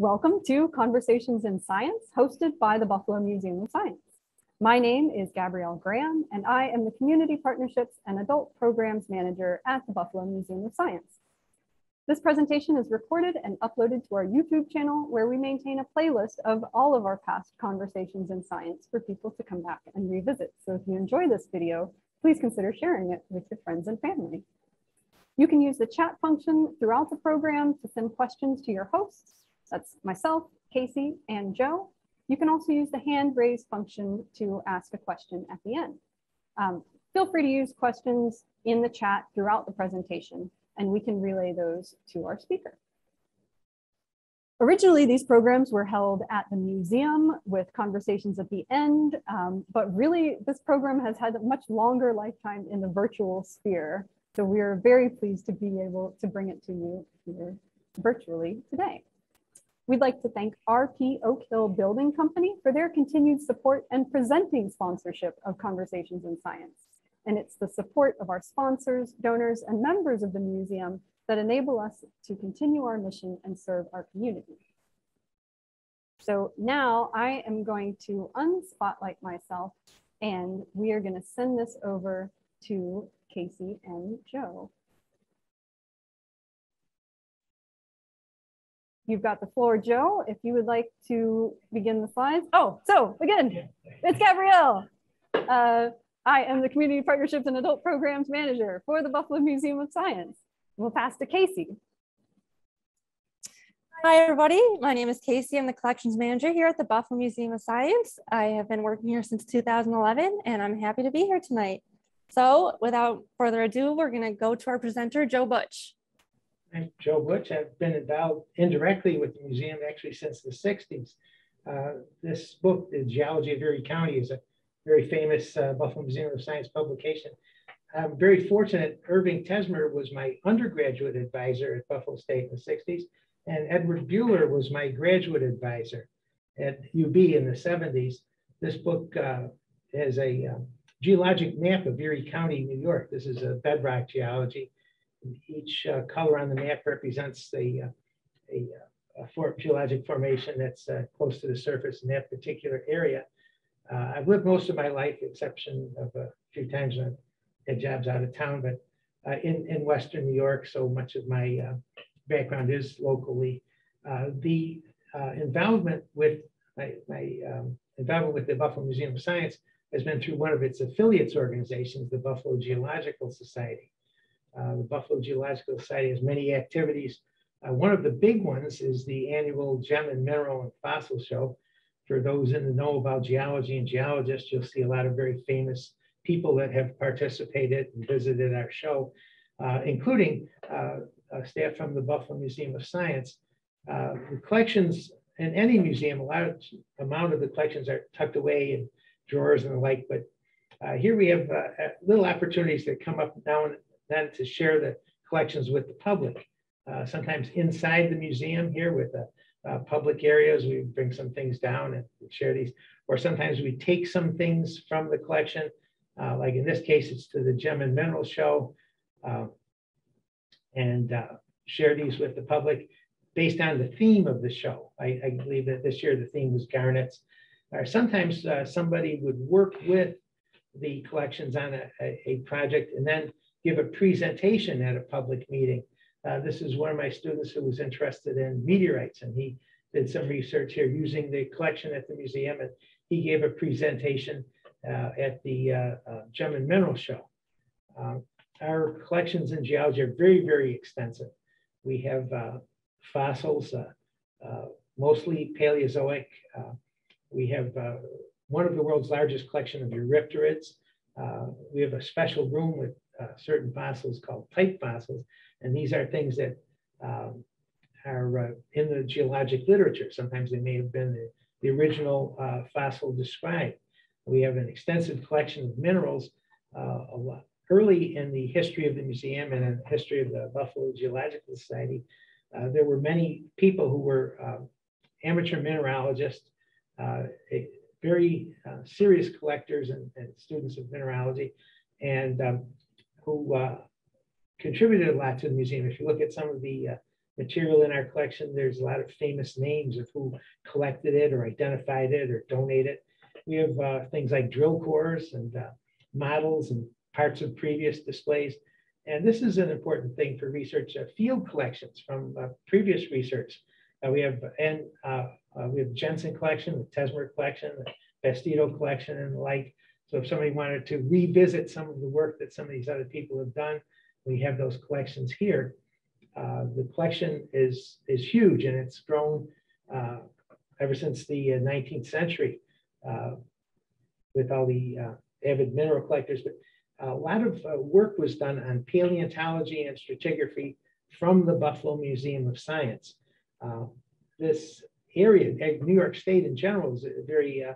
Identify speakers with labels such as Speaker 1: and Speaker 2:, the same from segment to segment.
Speaker 1: Welcome to Conversations in Science, hosted by the Buffalo Museum of Science. My name is Gabrielle Graham, and I am the Community Partnerships and Adult Programs Manager at the Buffalo Museum of Science. This presentation is recorded and uploaded to our YouTube channel, where we maintain a playlist of all of our past Conversations in Science for people to come back and revisit. So if you enjoy this video, please consider sharing it with your friends and family. You can use the chat function throughout the program to send questions to your hosts that's myself, Casey, and Joe. You can also use the hand raise function to ask a question at the end. Um, feel free to use questions in the chat throughout the presentation, and we can relay those to our speaker. Originally, these programs were held at the museum with conversations at the end, um, but really this program has had a much longer lifetime in the virtual sphere. So we are very pleased to be able to bring it to you here virtually today. We'd like to thank RP Oak Hill Building Company for their continued support and presenting sponsorship of Conversations in Science. And it's the support of our sponsors, donors, and members of the museum that enable us to continue our mission and serve our community. So now I am going to unspotlight myself and we are gonna send this over to Casey and Joe. You've got the floor, Joe, if you would like to begin the slides. Oh, so again, it's Gabrielle. Uh, I am the Community Partnerships and Adult Programs Manager for the Buffalo Museum of Science. We'll pass to Casey.
Speaker 2: Hi, everybody. My name is Casey. I'm the collections manager here at the Buffalo Museum of Science. I have been working here since 2011, and I'm happy to be here tonight. So without further ado, we're going to go to our presenter, Joe Butch.
Speaker 3: Joe Butch. I've been involved indirectly with the museum actually since the 60s. Uh, this book, The Geology of Erie County, is a very famous uh, Buffalo Museum of Science publication. I'm very fortunate. Irving Tesmer was my undergraduate advisor at Buffalo State in the 60s, and Edward Buehler was my graduate advisor at UB in the 70s. This book uh, has a um, geologic map of Erie County, New York. This is a bedrock geology each uh, color on the map represents a, uh, a, uh, a for geologic formation that's uh, close to the surface in that particular area. I've lived most of my life, exception of a few times when I've had jobs out of town, but in, in Western New York, so much of my background is locally. the involvement with my, my um, involvement with the Buffalo Museum of Science has been through one of its affiliates organizations, the Buffalo Geological Society. Uh, the Buffalo Geological Society has many activities. Uh, one of the big ones is the annual Gem and Mineral and Fossil Show. For those in the know about geology and geologists, you'll see a lot of very famous people that have participated and visited our show, uh, including uh, staff from the Buffalo Museum of Science. Uh, the collections in any museum, a large amount of the collections are tucked away in drawers and the like, but uh, here we have little opportunities that come up now and then to share the collections with the public. Uh, sometimes inside the museum here with the uh, public areas, we bring some things down and share these. Or sometimes we take some things from the collection, uh, like in this case, it's to the Gem and Mineral Show, um, and uh, share these with the public based on the theme of the show. I, I believe that this year the theme was garnets. Or sometimes uh, somebody would work with the collections on a, a, a project and then give a presentation at a public meeting. Uh, this is one of my students who was interested in meteorites, and he did some research here using the collection at the museum, and he gave a presentation uh, at the uh, uh Gem and Mineral Show. Um, our collections in geology are very, very extensive. We have uh, fossils, uh, mostly Paleozoic. we have one of the world's largest collection of eurypterids. we have a special room with uh, certain fossils called type fossils. And these are things that um, are uh, in the geologic literature. Sometimes they may have been the, the original uh, fossil described. We have an extensive collection of minerals uh, early in the history of the museum and in the history of the Buffalo Geological Society. Uh, there were many people who were um, amateur mineralogists, very serious collectors and, and, students of mineralogy. And um, who uh, contributed a lot to the museum. If you look at some of the uh, material in our collection. There's a lot of famous names of who collected it or identified it or donated. We have uh, things like drill cores and uh, models and parts of previous displays. And this is an important thing for research, uh, field collections from uh, previous research. We have and we have Jensen collection, the Tesmer collection, the Bastido collection, and the like. So if somebody wanted to revisit some of the work that some of these other people have done, we have those collections here. Uh, the collection is is huge and it's grown ever since the 19th century with all the avid mineral collectors. But a lot of uh, work was done on paleontology and stratigraphy from the Buffalo Museum of Science. Uh, this area, New York State in general, is very uh,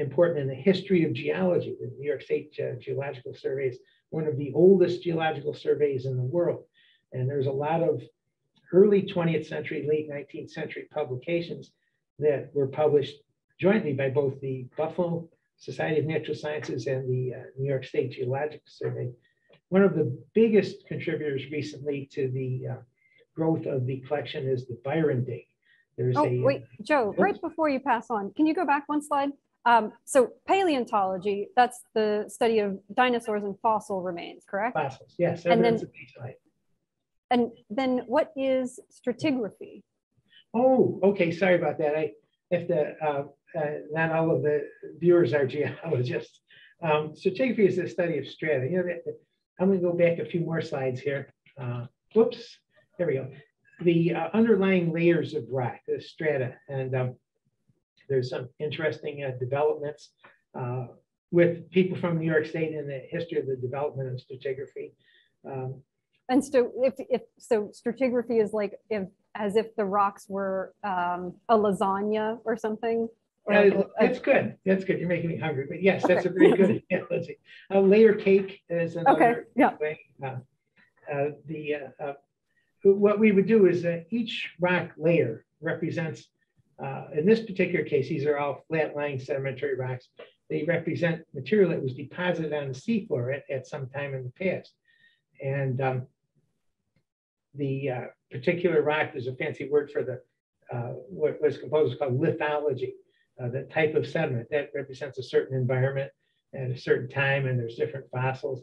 Speaker 3: important in the history of geology. The New York State uh, Geological Survey is one of the oldest geological surveys in the world. And there's a lot of early 20th century, late 19th century publications that were published jointly by both the Buffalo Society of Natural Sciences and the uh, New York State Geological Survey. One of the biggest contributors recently to the uh, growth of the collection is the Byron dig.
Speaker 1: There's oh, a, wait, Joe, right before you pass on, can you go back one slide? Um, so paleontology, that's the study of dinosaurs and fossil remains, correct?
Speaker 3: Fossils, yes.
Speaker 1: And then, and then what is stratigraphy?
Speaker 3: Oh, okay. Sorry about that. I have to uh, uh, not all of the viewers are geologists. Um, stratigraphy is the study of strata. You know, I'm going to go back a few more slides here. Uh, whoops, there we go. The uh, underlying layers of rock, the strata, and um, there's some interesting uh, developments uh, with people from New York State in the history of the development of stratigraphy. Um,
Speaker 1: and so, if, if so, stratigraphy is like if as if the rocks were um, a lasagna or something.
Speaker 3: Uh, that's good. That's good. You're making me hungry. But yes, that's a very good analogy. A layer cake is another
Speaker 1: okay. yeah. way.
Speaker 3: Uh, uh, the uh, uh, what we would do is that each rock layer represents, uh, in this particular case, these are all flat-lying sedimentary rocks. They represent material that was deposited on the seafloor at, at some time in the past. And um, the particular rock, there's a fancy word for the what was composed is called lithology uh, the type of sediment that represents a certain environment at a certain time, and there's different fossils.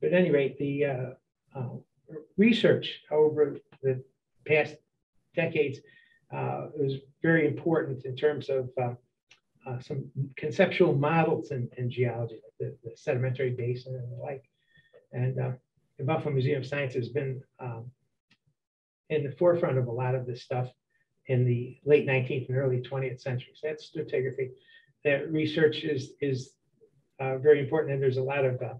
Speaker 3: But at any rate, the uh, uh, research over the past decades uh, was very important in terms of uh, uh, some conceptual models in, in geology, like the, the, sedimentary basin and the like. And the Buffalo Museum of Science has been um, in the forefront of a lot of this stuff in the late 19th and early 20th centuries. That's stratigraphy. That research is, is uh, very important, and there's a lot of uh,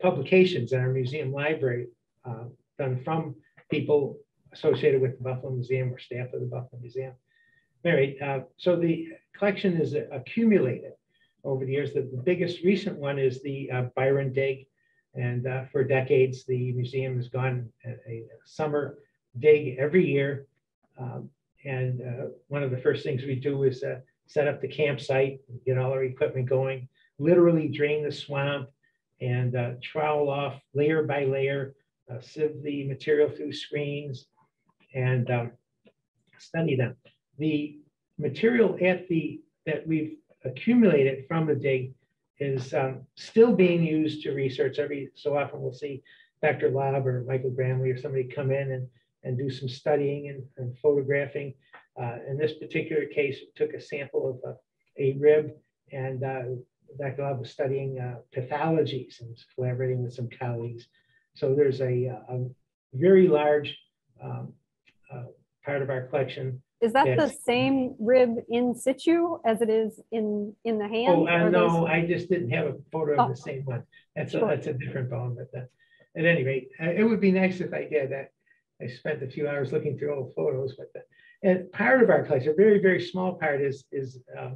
Speaker 3: publications in our museum library uh, done from people associated with the Buffalo Museum or staff of the Buffalo Museum. Mary, uh, so the collection is accumulated over the years. The, biggest recent one is the uh, Byron dig. And uh, for decades, the museum has gone a, a summer dig every year um, and uh, one of the first things we do is uh, set up the campsite, get all our equipment going, literally drain the swamp and uh, trowel off layer by layer, sieve the material through screens and um, study them. The material at the that we've accumulated from the dig is um, still being used to research. Every so often we'll see Dr. Laub or Michael Gramly or somebody come in and and do some studying and, and photographing. Uh, in this particular case, it took a sample of a, a rib and uh, Dr. Laub was studying uh, pathologies and was collaborating with some colleagues. So there's a, a very large um, uh, part of our collection.
Speaker 1: Is that the same rib in situ as it is in in the hand?
Speaker 3: Oh uh, no. I just didn't have a photo of oh. the same one. That's sure. a, that's a different bone, but that, at any rate, uh, it would be nice if I did that. I spent a few hours looking through old photos, but the, and part of our collection, a very, very small part is, is uh,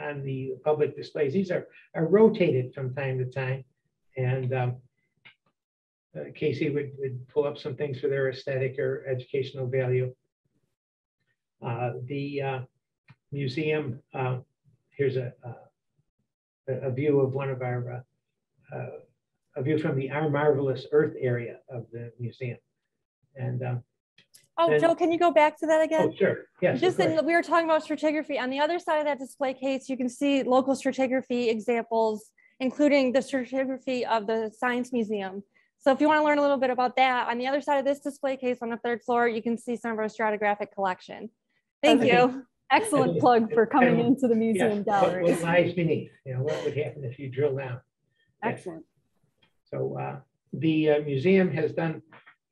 Speaker 3: on the public displays. These are, are rotated from time to time. And um, uh, Casey would, would pull up some things for their aesthetic or educational value. Uh, the uh, museum, uh, here's a, a, a, view of one of our, uh, a view from the Our Marvelous Earth area of the museum. And um,
Speaker 2: Oh,
Speaker 3: And-
Speaker 2: Joe, can you go back to that
Speaker 3: Oh,
Speaker 2: again?
Speaker 3: sure, yes.
Speaker 2: Just in, we were talking about stratigraphy. On the other side of that display case, you can see local stratigraphy examples, including the stratigraphy of the Science Museum. So if you want to learn a little bit about that, on the other side of this display case on the third floor, you can see some of our stratigraphic collection. Thank
Speaker 1: Okay.
Speaker 2: you.
Speaker 1: Excellent plug for coming into the museum
Speaker 3: what-
Speaker 1: gallery.
Speaker 3: What lies beneath, you know, what would happen if you drill down? Yes.
Speaker 1: Excellent.
Speaker 3: So uh, the uh, museum has done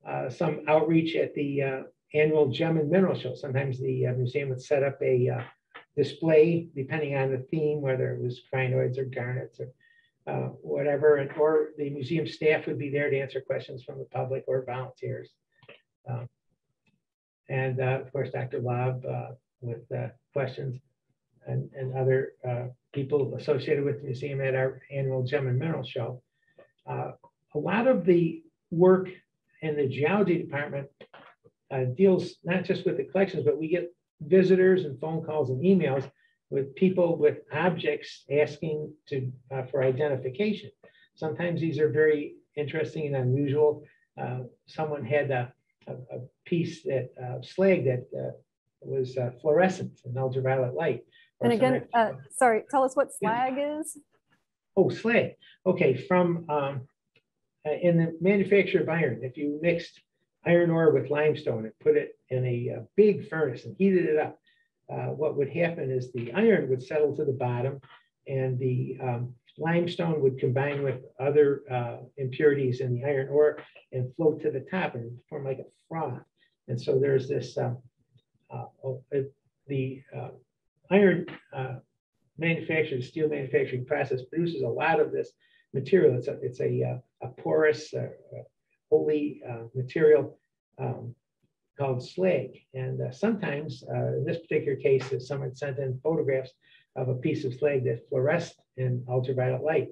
Speaker 3: uh, some outreach at the uh, annual Gem and Mineral Show. Sometimes the uh, museum would set up a uh, display depending on the theme, whether it was crinoids or garnets or uh, whatever, and or the museum staff would be there to answer questions from the public or volunteers. Um, And uh, of course, Dr. Laub uh, with uh, questions and, and other uh, people associated with the museum at our annual Gem and Mineral Show. A lot of the work in the geology department deals not just with the collections, but we get visitors and phone calls and emails with people with objects asking to uh, for identification. Sometimes these are very interesting and unusual. Uh, someone had a, a, a piece that uh, slag that uh, was uh, fluorescent in ultraviolet light.
Speaker 1: And again, uh, sorry, tell us what slag is.
Speaker 3: Oh, slag. Okay, from um, in the manufacture of iron, if you mixed iron ore with limestone and put it in a uh, big furnace and heated it up, uh, what would happen is the iron would settle to the bottom and the um, limestone would combine with other uh, impurities in the iron ore and float to the top and form like a froth. And so there's this, um, uh, oh, uh, the uh, iron uh, manufacturing, steel manufacturing process produces a lot of this material. It's a, it's a, a porous, holy material um, called slag. And uh, sometimes, uh, in this particular case, uh, someone sent in photographs of a piece of slag that fluoresced in ultraviolet light.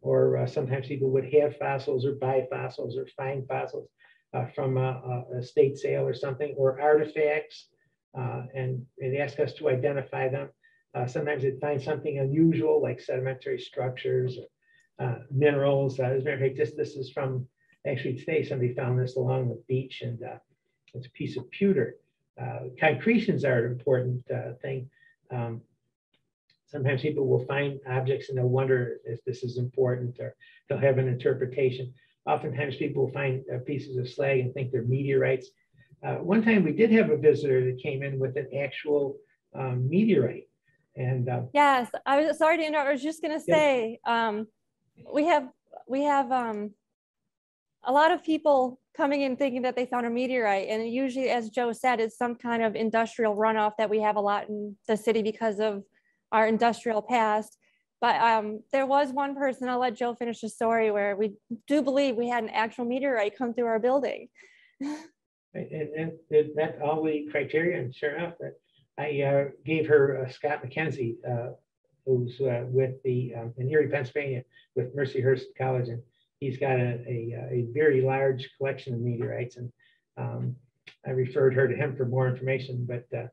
Speaker 3: Or uh, sometimes people would have fossils or buy fossils or find fossils uh, from a, a estate sale or something, or artifacts. uh, and they'd ask us to identify them. Uh, sometimes they'd find something unusual like sedimentary structures, uh, minerals. As a matter of fact, this, this is from, actually today, somebody found this along the beach and it's a piece of pewter. Uh, concretions are an important uh, thing. Um, sometimes people will find objects and they'll wonder if this is important or they'll have an interpretation. Oftentimes people will find uh, pieces of slag and think they're meteorites. Uh, one time we did have a visitor that came in with an actual um, meteorite. And uh,
Speaker 2: Yes, I was sorry to interrupt. I was just gonna
Speaker 3: Yeah.
Speaker 2: say, um, we have, we have, um, a lot of people coming in thinking that they found a meteorite and usually, as Joe said, it's some kind of industrial runoff that we have a lot in the city because of our industrial past. But, um, there was one person, I'll let Joe finish the story, where we do believe we had an actual meteorite come through our building.
Speaker 3: And, and and that all the criteria, and sure enough, I uh, gave her uh, Scott McKenzie, uh, who's uh, with the, um, in Erie, Pennsylvania, with Mercyhurst College, and he's got a, a, a very large collection of meteorites, and um, I referred her to him for more information, but uh,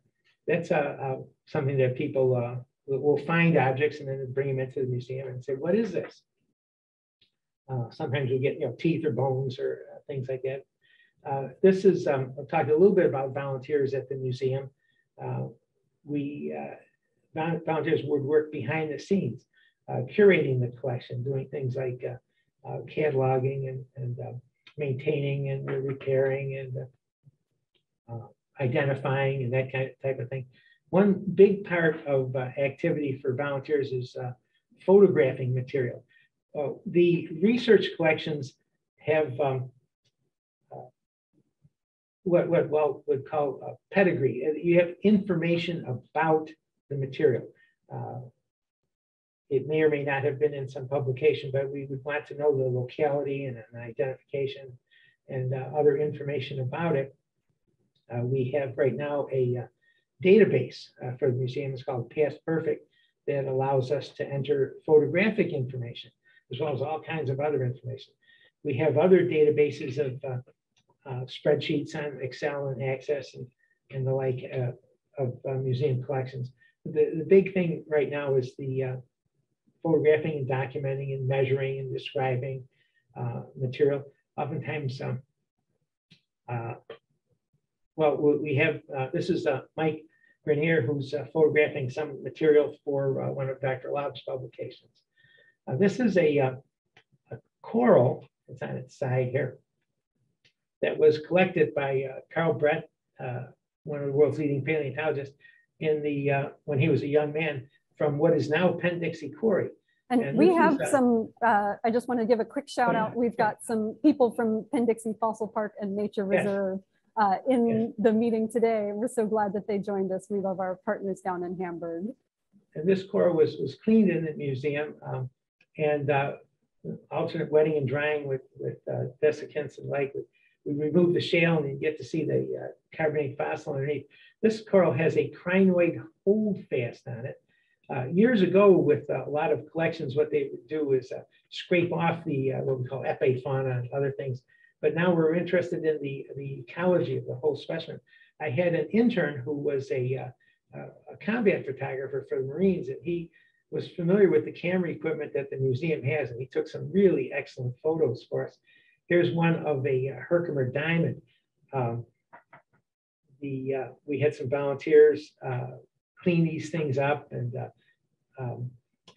Speaker 3: that's uh, uh, something that people uh, will find objects and then bring them into the museum and say, what is this? Uh, Sometimes we get, you know, teeth or bones or uh, things like that. This is, um, I'll talk a little bit about volunteers at the museum. We, vol- volunteers would work behind the scenes, curating the collection, doing things like uh, cataloging and, and uh, maintaining and repairing and uh, uh, identifying and that kind of type of thing. One big part of uh, activity for volunteers is photographing material. The research collections have um, what, what, well, would call a pedigree. You have information about the material. Uh, It may or may not have been in some publication, but we would want to know the locality and an identification and uh, other information about it. Uh, We have right now a uh, database uh, for the museum. It's called Past Perfect that allows us to enter photographic information as well as all kinds of other information. We have other databases of uh, uh, spreadsheets on Excel and Access and, and the like of museum collections. The, the big thing right now is the photographing and documenting and measuring and describing uh, material. Oftentimes, um, uh, well, we have, uh, this is uh, Mike Grenier, who's uh, photographing some material for one of Dr. Laub's publications. This is a a coral, it's on its side here, that was collected by Carl Brett, one of the world's leading paleontologists, in the, when he was a young man, from what is now Penn Dixie Quarry.
Speaker 1: And
Speaker 3: And
Speaker 1: we have
Speaker 3: uh,
Speaker 1: some, uh, I just want to give a quick shout
Speaker 3: yeah,
Speaker 1: out. We've
Speaker 3: yeah.
Speaker 1: got some people from Penn-Dixie Fossil Park and Nature
Speaker 3: Yes.
Speaker 1: Reserve uh, in the meeting today. We're so glad that they joined us. We love our partners down in Hamburg.
Speaker 3: And this core was, was cleaned in the museum. um, And uh, alternate wetting and drying with, with uh, desiccants and like, we- we remove the shale and you get to see the uh, carbonate fossil underneath. This coral has a crinoid holdfast on it. Uh, Years ago, with a lot of collections, what they would do is uh, scrape off the, uh, what we call epifauna and other things. But now we're interested in the, the ecology of the whole specimen. I had an intern who was a, uh, a combat photographer for the Marines, and he was familiar with the camera equipment that the museum has, and he took some really excellent photos for us. Here's one of a uh, Herkimer diamond. Um, The, uh, we had some volunteers clean these things up and uh, um,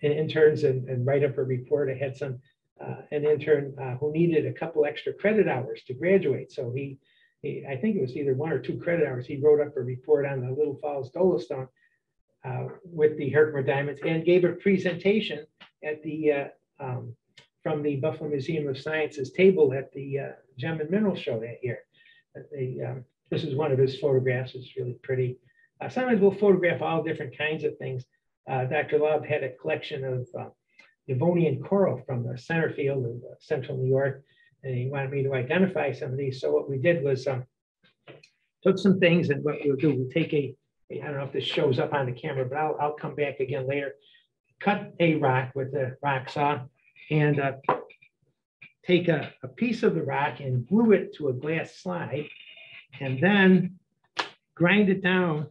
Speaker 3: and interns and, and write up a report. I had some, uh, an intern uh, who needed a couple extra credit hours to graduate. So he, he, I think it was either one or two credit hours. He wrote up a report on the Little Falls Dolostone uh, with the Herkimer Diamonds and gave a presentation at the, uh, um, from the Buffalo Museum of Science's table at the uh, Gem and Mineral Show that year. Um, this is one of his photographs. It's really pretty. Uh, Sometimes we'll photograph all different kinds of things. Uh, Dr. Laub had a collection of uh, Devonian coral from the center field of uh, central New York. And he wanted me to identify some of these. So what we did was um, took some things and what we'll do, we'll take a, I don't know if this shows up on the camera, but I'll, I'll come back again later. Cut a rock with a rock saw and uh, take a, a piece of the rock and glue it to a glass slide and then grind it down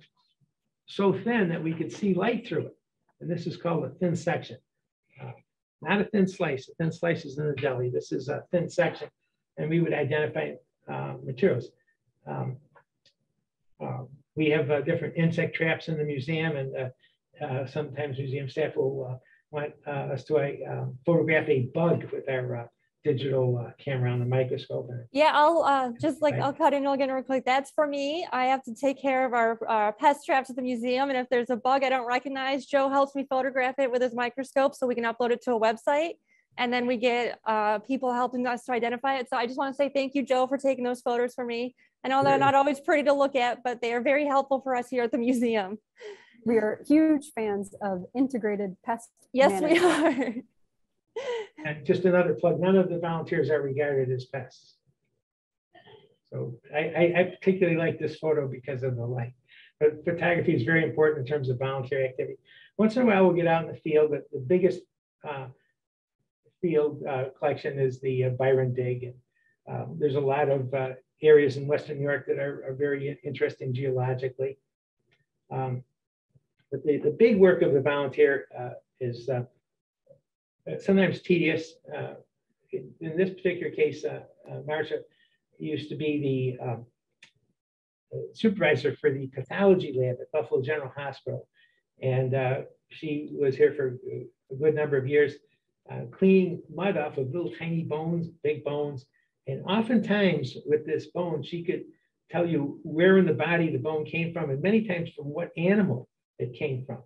Speaker 3: so thin that we could see light through it. And this is called a thin section. Uh, Not a thin slice. A thin slice is in the deli. This is a thin section. And we would identify uh, materials. Um, uh, We have uh, different insect traps in the museum and uh, uh, sometimes museum staff will want us to uh, photograph a bug with our digital uh, camera on the microscope. And
Speaker 2: Yeah, I'll uh, just like,
Speaker 3: Right.
Speaker 2: I'll cut in again real quick. That's for me. I have to take care of our uh, pest traps at the museum. And if there's a bug I don't recognize, Joe helps me photograph it with his microscope so we can upload it to a website. And then we get uh, people helping us to identify it. So I just want to say thank you, Joe, for taking those photos for me. I know they're not always pretty to look at, but they are very helpful for us here at the museum.
Speaker 1: We are huge fans of integrated pest.
Speaker 2: Yes, we are.
Speaker 3: And just another plug, none of the volunteers are regarded as pests. So I, I, I particularly like this photo because of the light. But photography is very important in terms of volunteer activity. Once in a while, we'll get out in the field, but the biggest uh, field uh, collection is the uh, Byron Dig. Um, There's a lot of uh, areas in Western New York that are, are very interesting geologically. Um, But the, the big work of the volunteer uh, is uh, sometimes tedious. Uh, In this particular case, uh, uh, Marcia used to be the um, uh, supervisor for the pathology lab at Buffalo General Hospital. And uh, she was here for a good number of years, uh, cleaning mud off of little tiny bones, big bones. And oftentimes with this bone, she could tell you where in the body the bone came from, and many times from what animal it came from.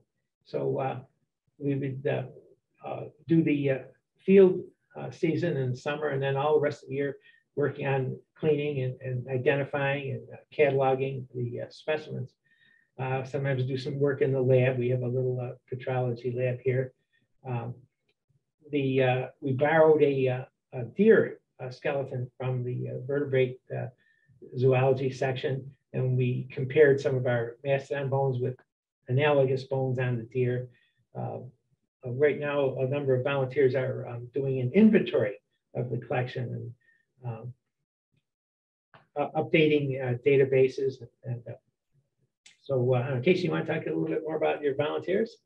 Speaker 3: So uh, we would uh, uh, do the uh, field uh, season in summer and then all the rest of the year working on cleaning and, and identifying and uh, cataloging the uh, specimens. Uh, sometimes do some work in the lab. We have a little uh, petrology lab here. Um, the uh, we borrowed a, uh, a deer uh, skeleton from the uh, vertebrate uh, zoology section, and we compared some of our mastodon bones with analogous bones on the deer. Uh, uh, right now, a number of volunteers are um, doing an inventory of the collection and um, uh, updating uh, databases. And uh, so, uh, Casey, you want to talk a little bit more about your volunteers?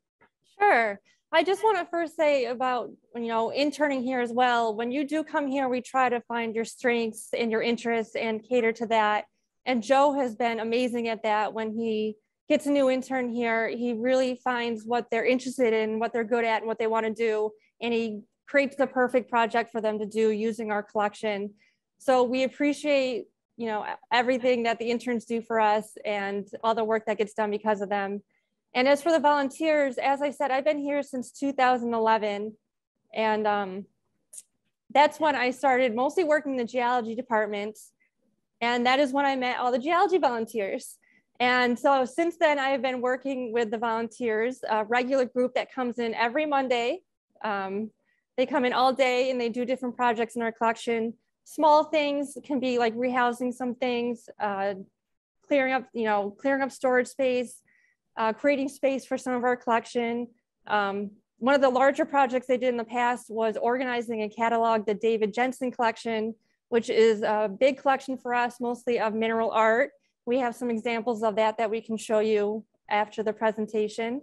Speaker 2: Sure. I just want to first say about, you know, interning here as well. When you do come here, we try to find your strengths and your interests and cater to that. And Joe has been amazing at that. When he gets a new intern here, he really finds what they're interested in, what they're good at, and what they want to do. And he creates the perfect project for them to do using our collection. So we appreciate, you know, everything that the interns do for us and all the work that gets done because of them. And as for the volunteers, as I said, I've been here since 2011. And um, that's when I started mostly working in the geology department. And that is when I met all the geology volunteers. And so since then, I have been working with the volunteers, a regular group that comes in every Monday. Um, they come in all day and they do different projects in our collection. Small things can be like rehousing some things, uh, clearing up, you know, clearing up storage space, uh, creating space for some of our collection. Um, one of the larger projects they did in the past was organizing and catalog the David Jensen collection, which is a big collection for us, mostly of mineral art. We have some examples of that that we can show you after the presentation.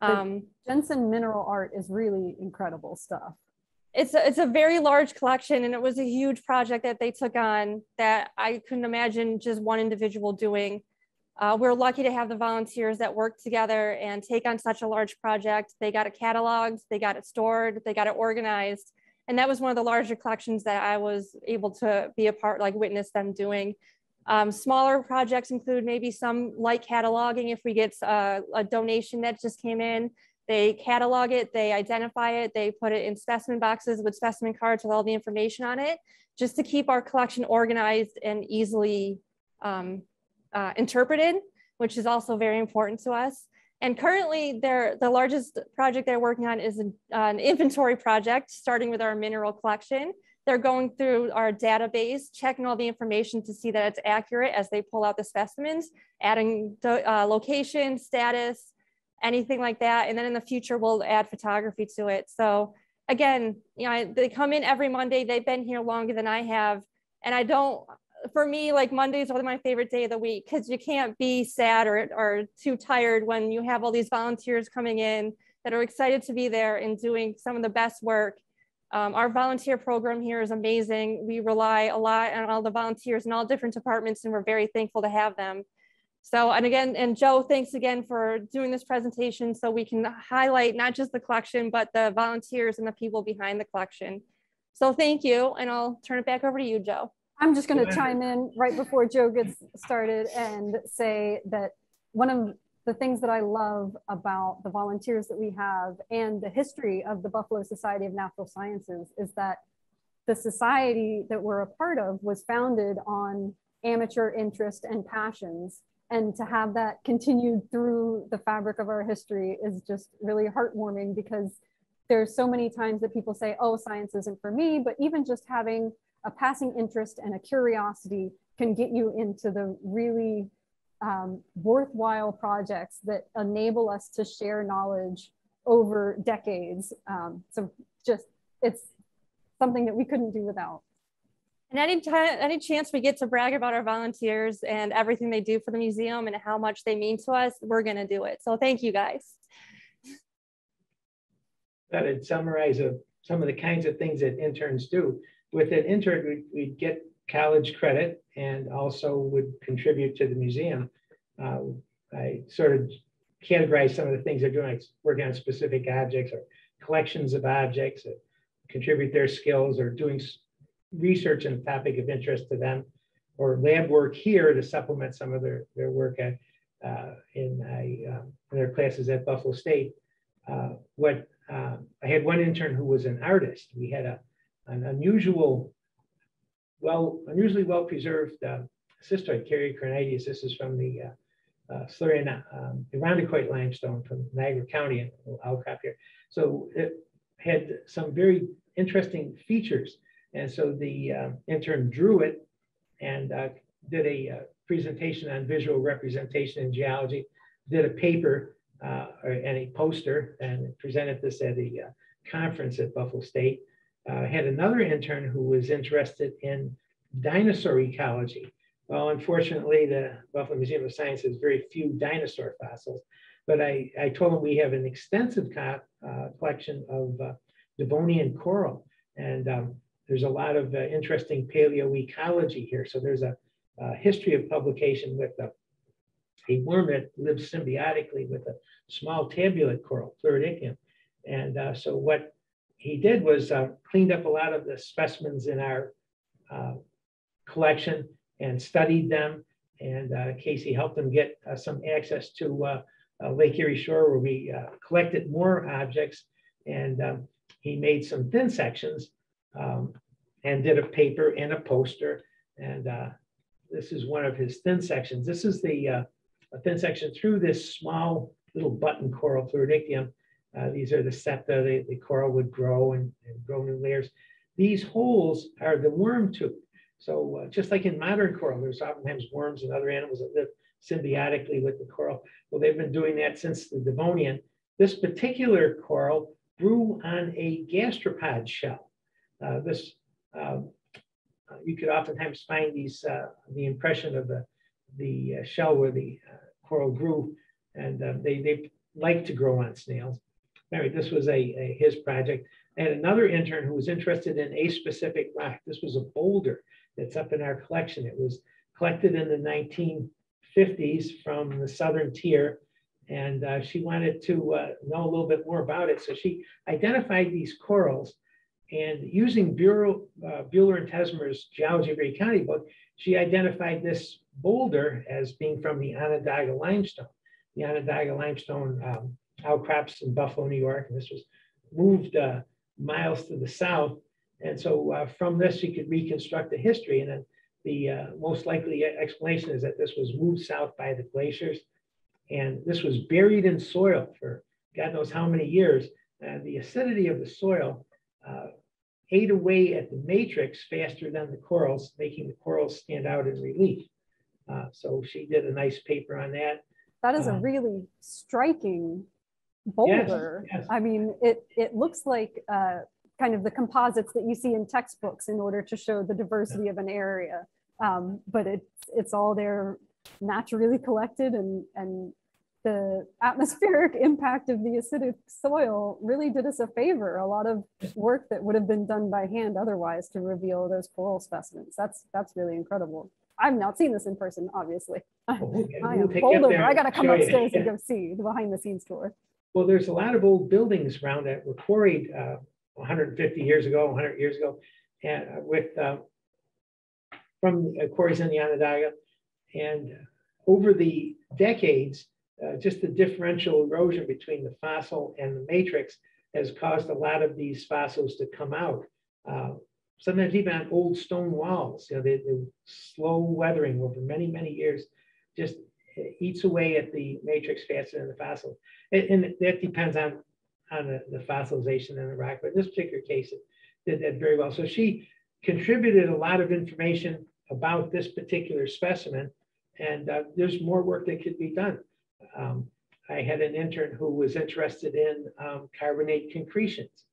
Speaker 1: Um, Jensen mineral art is really incredible stuff.
Speaker 2: It's a, it's a very large collection and it was a huge project that they took on that I couldn't imagine just one individual doing. Uh, we're lucky to have the volunteers that work together and take on such a large project. They got it cataloged, they got it stored, they got it organized. And that was one of the larger collections that I was able to be a part, like witness them doing. Um, smaller projects include maybe some light cataloging if we get a, a donation that just came in. They catalog it, they identify it, they put it in specimen boxes with specimen cards with all the information on it, just to keep our collection organized and easily um, uh, interpreted, which is also very important to us. And currently, the largest project they're working on is an, uh, an inventory project, starting with our mineral collection. They're going through our database, checking all the information to see that it's accurate as they pull out the specimens, adding uh, location, status, anything like that. And then in the future, we'll add photography to it. So again, you know, they come in every Monday. They've been here longer than I have. And I don't, for me, like Mondays are my favorite day of the week because you can't be sad or, or too tired when you have all these volunteers coming in that are excited to be there and doing some of the best work. Um, our volunteer program here is amazing. We rely a lot on all the volunteers in all different departments and we're very thankful to have them. So, and again, and Joe, thanks again for doing this presentation so we can highlight not just the collection, but the volunteers and the people behind the collection. So thank you, and I'll turn it back over to you, Joe.
Speaker 1: I'm just going to chime in right before Joe gets started and say that one of the things that I love about the volunteers that we have and the history of the Buffalo Society of Natural Sciences is that the society that we're a part of was founded on amateur interest and passions. And to have that continued through the fabric of our history is just really heartwarming because there's so many times that people say, oh, science isn't for me, but even just having a passing interest and a curiosity can get you into the really um, worthwhile projects that enable us to share knowledge over decades. Um, so just, it's something that we couldn't do without.
Speaker 2: And any time, any chance we get to brag about our volunteers and everything they do for the museum and how much they mean to us, we're going to do it. So thank you guys.
Speaker 3: That would summarize a, some of the kinds of things that interns do with an intern, we'd, we'd get college credit and also would contribute to the museum. Uh, I sort of categorize some of the things they're doing, like working on specific objects or collections of objects that contribute their skills or doing research in a topic of interest to them or lab work here to supplement some of their, their work at, uh, in, a, um, in their classes at Buffalo State. Uh, what uh, I had one intern who was an artist. We had a an unusual, well, unusually well preserved uh, cystoid, Caryocrinites. This is from the uh, uh, um, Irondequoit limestone from Niagara County in outcrop here. So it had some very interesting features. And so the uh, intern drew it and uh, did a uh, presentation on visual representation in geology, did a paper uh, or, and a poster and presented this at a uh, conference at Buffalo State uh, had another intern who was interested in dinosaur ecology. Well, unfortunately, the Buffalo Museum of Science has very few dinosaur fossils, but I, I told him we have an extensive co uh, collection of uh, Devonian coral, and um, there's a lot of uh, interesting paleoecology here. So there's a uh, history of publication with a, a worm that lives symbiotically with a small tabulate coral, Pleurodictyum. And uh, so what he did was uh, cleaned up a lot of the specimens in our uh, collection and studied them. And uh, Casey helped him get uh, some access to uh, Lake Erie Shore where we collected more objects. And um, he made some thin sections um, and did a paper and a poster. And this is one of his thin sections. This is the a thin section through this small little button coral Pleurodictyum. Uh, these are the septa, the, the coral would grow and, and grow new layers. These holes are the worm tube. So uh, just like in modern coral, there's oftentimes worms and other animals that live symbiotically with the coral. Well, they've been doing that since the Devonian. This particular coral grew on a gastropod shell. Uh, this um, you could oftentimes find these uh, the impression of the the uh, shell where the coral grew, and they they like to grow on snails. This was a, a his project. I had another intern who was interested in a specific rock. This was a boulder that's up in our collection. It was collected in the 1950s from the Southern Tier, and uh, she wanted to uh, know a little bit more about it. So she identified these corals, and using Bureau, uh, Buehler and Tesmer's Geology of Erie County book, she identified this boulder as being from the Onondaga limestone. The Onondaga limestone um, outcrops in Buffalo, New York, and this was moved uh, miles to the south. And so uh, from this, you could reconstruct the history. And then the uh, most likely explanation is that this was moved south by the glaciers. And this was buried in soil for God knows how many years. And the acidity of the soil uh, ate away at the matrix faster than the corals, making the corals stand out in relief. Uh, so she did a nice paper on that.
Speaker 1: That is a
Speaker 3: Um,
Speaker 1: really striking boulder.
Speaker 3: yes.
Speaker 1: I mean, it it looks like uh, kind of the composites that you see in textbooks in order to show the diversity of an area. Um, but it's it's all there naturally collected and and the atmospheric impact of the acidic soil really did us a favor. A lot of work that would have been done by hand otherwise to reveal those coral specimens. That's that's really incredible. I've not seen this in person, obviously. I
Speaker 3: We'll
Speaker 1: am
Speaker 3: take you
Speaker 1: bold over. I gotta come upstairs and go see the behind the scenes tour.
Speaker 3: Well, there's a lot of old buildings around that were quarried uh, 150 years ago, 100 years ago, and uh, with uh, from uh, quarries in the Onondaga. And over the decades, uh, just the differential erosion between the fossil and the matrix has caused a lot of these fossils to come out. Uh, sometimes even on old stone walls, you know, the, the slow weathering over many, many years just eats away at the matrix faster than the fossil. And, and that depends on, on the, the fossilization in the rock, but in this particular case, it did that very well. So she contributed a lot of information about this particular specimen, and uh, there's more work that could be done. Um, I had an intern who was interested in um, carbonate concretions.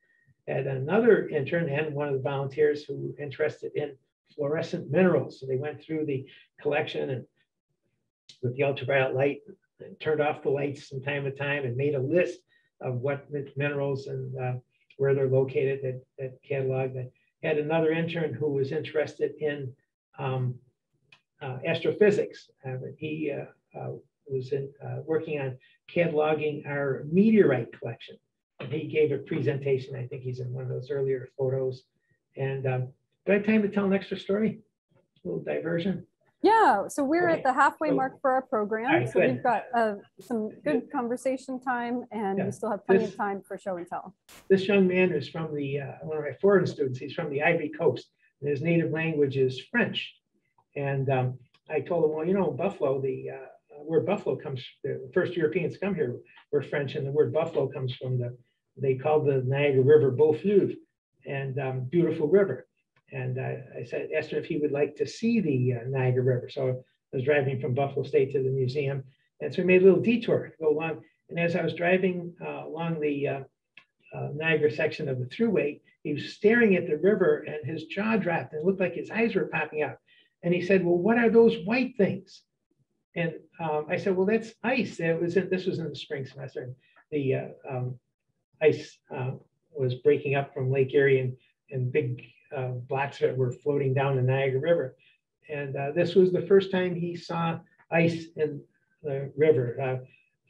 Speaker 3: And another intern and one of the volunteers who were interested in fluorescent minerals. So they went through the collection and with the ultraviolet light and turned off the lights from time to time and made a list of what minerals and uh, where they're located that, that catalog. That had another intern who was interested in um, uh, astrophysics. Uh, he uh, uh, was in, uh, working on cataloging our meteorite collection. And he gave a presentation. I think he's in one of those earlier photos. And um, do I have time to tell an extra story? A little diversion.
Speaker 1: Yeah, so we're
Speaker 3: Okay,
Speaker 1: at the halfway
Speaker 3: so-
Speaker 1: mark for our program. So we've got uh, some good conversation time and
Speaker 3: Yeah,
Speaker 1: we still have plenty
Speaker 3: this-
Speaker 1: of time for show and tell.
Speaker 3: This young man is from the, uh, one of my foreign students, he's from the Ivory Coast, and his native language is French. And um, I told him, well, you know, Buffalo, the uh, word buffalo comes, the first Europeans come here were French, and the word buffalo comes from the, they called the Niagara River Beau Fleuve, and um, beautiful river. And I, I said, asked him if he would like to see the uh, Niagara River. So I was driving from Buffalo State to the museum, and so we made a little detour to go along. And as I was driving uh, along the uh, uh, Niagara section of the thruway, he was staring at the river and his jaw dropped and it looked like his eyes were popping out. And he said, well, what are those white things? And um, I said, well, that's ice. It was in, this was in the spring semester. The uh, um, ice was breaking up from Lake Erie and, and big uh, it were floating down the Niagara River. and uh, this was the first time he saw ice in the river. Uh,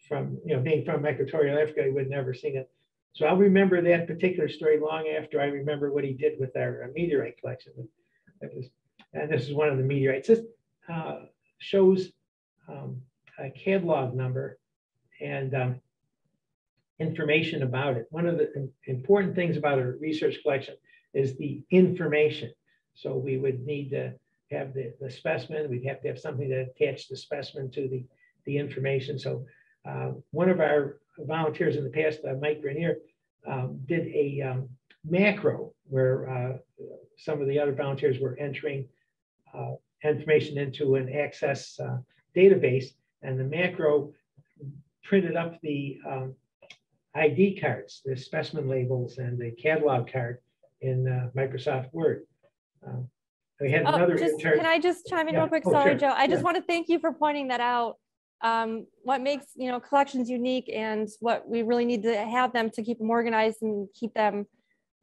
Speaker 3: from you know being from Equatorial Africa, he would never seen it. So I'll remember that particular story long after I remember what he did with our uh, meteorite collection. That was, and this is one of the meteorites. This uh, shows um, a catalog number and um, information about it. One of the important things about a research collection is the information. So we would need to have the, the specimen, we'd have to have something to attach the specimen to the, the information. So uh, one of our volunteers in the past, uh, Mike Grenier, um, did a um, macro where uh, some of the other volunteers were entering uh, information into an access uh, database and the macro printed up the um, ID cards, the specimen labels and the catalog card in uh, Microsoft Word. Um, we had
Speaker 2: Oh,
Speaker 3: another
Speaker 2: just-
Speaker 3: intern.
Speaker 2: Can I just chime in
Speaker 3: Yeah.
Speaker 2: real quick?
Speaker 3: Oh,
Speaker 2: Sorry,
Speaker 3: sure.
Speaker 2: Joe. I just
Speaker 3: Yeah.
Speaker 2: want to thank you for pointing that out. Um, what makes, you know, collections unique and what we really need to have them to keep them organized and keep them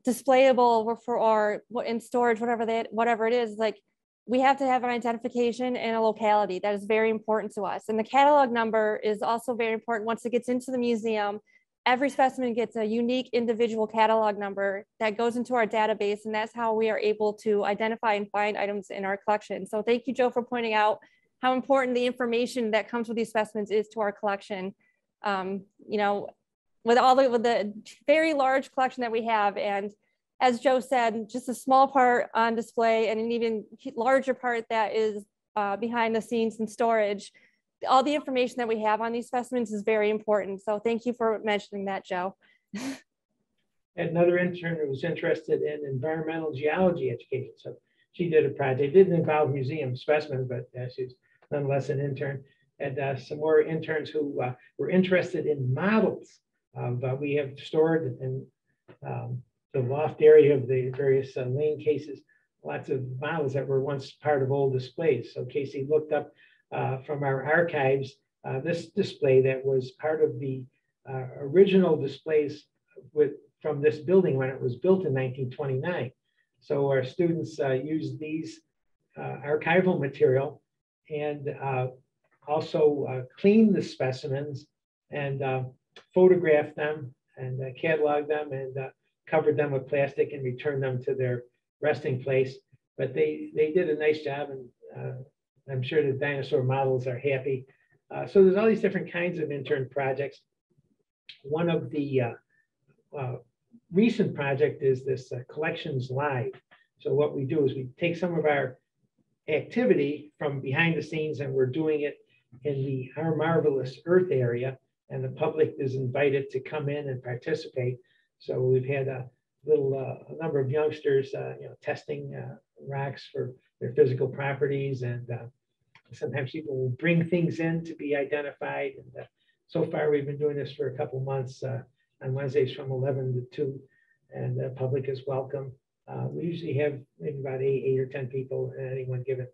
Speaker 2: displayable or for, or what- in storage, whatever that, whatever it is, like, we have to have an identification and a locality. That is very important to us. And the catalog number is also very important. Once it gets into the museum, every specimen gets a unique individual catalog number that goes into our database and that's how we are able to identify and find items in our collection. So thank you, Joe, for pointing out how important the information that comes with these specimens is to our collection. Um, you know, with all the, with the very large collection that we have and as Joe said, just a small part on display and an even larger part that is uh, behind the scenes in storage all the information that we have on these specimens is very important. So thank you for mentioning that, Joe.
Speaker 3: another intern who was interested in environmental geology education. So she did a project. It didn't involve museum specimens, but uh, she's nonetheless an intern. And uh, some more interns who uh, were interested in models. But we have stored in um, the loft area of the various uh, lane cases lots of models that were once part of old displays. So Casey looked up uh, from our archives uh, this display that was part of the uh, original displays with from this building when it was built in 1929. So our students uh, used these uh, archival material and also cleaned the specimens and photographed them and cataloged them and covered them with plastic and returned them to their resting place. But they, they did a nice job and I'm sure the dinosaur models are happy. Uh, so there's all these different kinds of intern projects. One of the uh, uh, recent project is this uh, Collections Live. So what we do is we take some of our activity from behind the scenes and we're doing it in the Our Marvelous Earth area and the public is invited to come in and participate. So we've had a little, uh, number of youngsters, uh, you know, testing uh, rocks for their physical properties and uh, sometimes people will bring things in to be identified. And uh, so far, we've been doing this for a couple months uh, on Wednesdays from 11 to 2, and the public is welcome. Uh, we usually have maybe about eight, eight or 10 people at any one given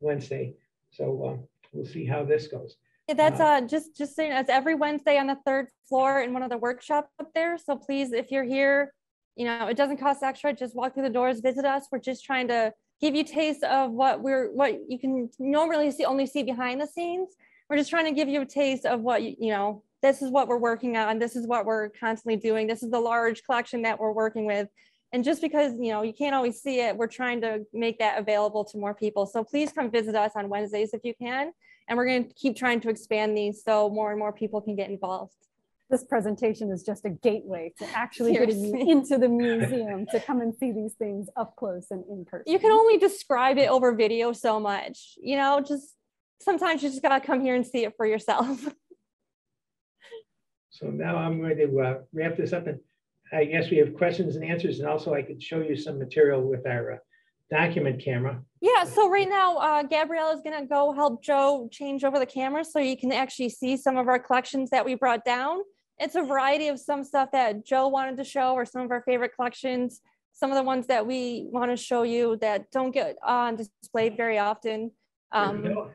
Speaker 3: Wednesday. So um, we'll see how this goes.
Speaker 2: Yeah, that's uh, just just saying it's every Wednesday on the third floor in one of the workshops up there. So please, if you're here, you know, it doesn't cost extra. Just walk through the doors, visit us. We're just trying to give you taste of what we're what you can normally see only see behind the scenes. We're just trying to give you a taste of what you, you know, this is what we're working on. This is what we're constantly doing. This is the large collection that we're working with. And just because, you know, you can't always see it, we're trying to make that available to more people. So please come visit us on Wednesdays if you can. And we're going to keep trying to expand these so more and more people can get involved.
Speaker 1: This presentation is just a gateway to actually getting you into the museum to come and see these things up close and in person.
Speaker 2: You can only describe it over video so much, you know, just sometimes you just got to come here and see it for yourself.
Speaker 3: So now I'm going to uh, wrap this up and I guess we have questions and answers and also I could show you some material with our uh, document camera.
Speaker 2: Yeah, so right now, uh, Gabrielle is gonna go help Joe change over the camera so you can actually see some of our collections that we brought down. It's a variety of some stuff that Joe wanted to show or some of our favorite collections, some of the ones that we want to show you that don't get on display very often. Um,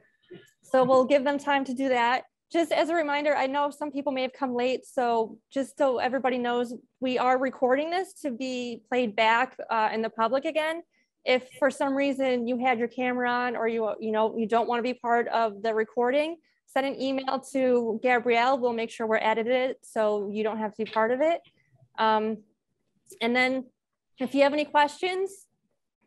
Speaker 2: so we'll give them time to do that. Just as a reminder, I know some people may have come late, so just so everybody knows, we are recording this to be played back uh, in the public again. If for some reason you had your camera on or you, you know, you don't want to be part of the recording, send an email to Gabrielle. We'll make sure we're edited so you don't have to be part of it. Um, and then if you have any questions,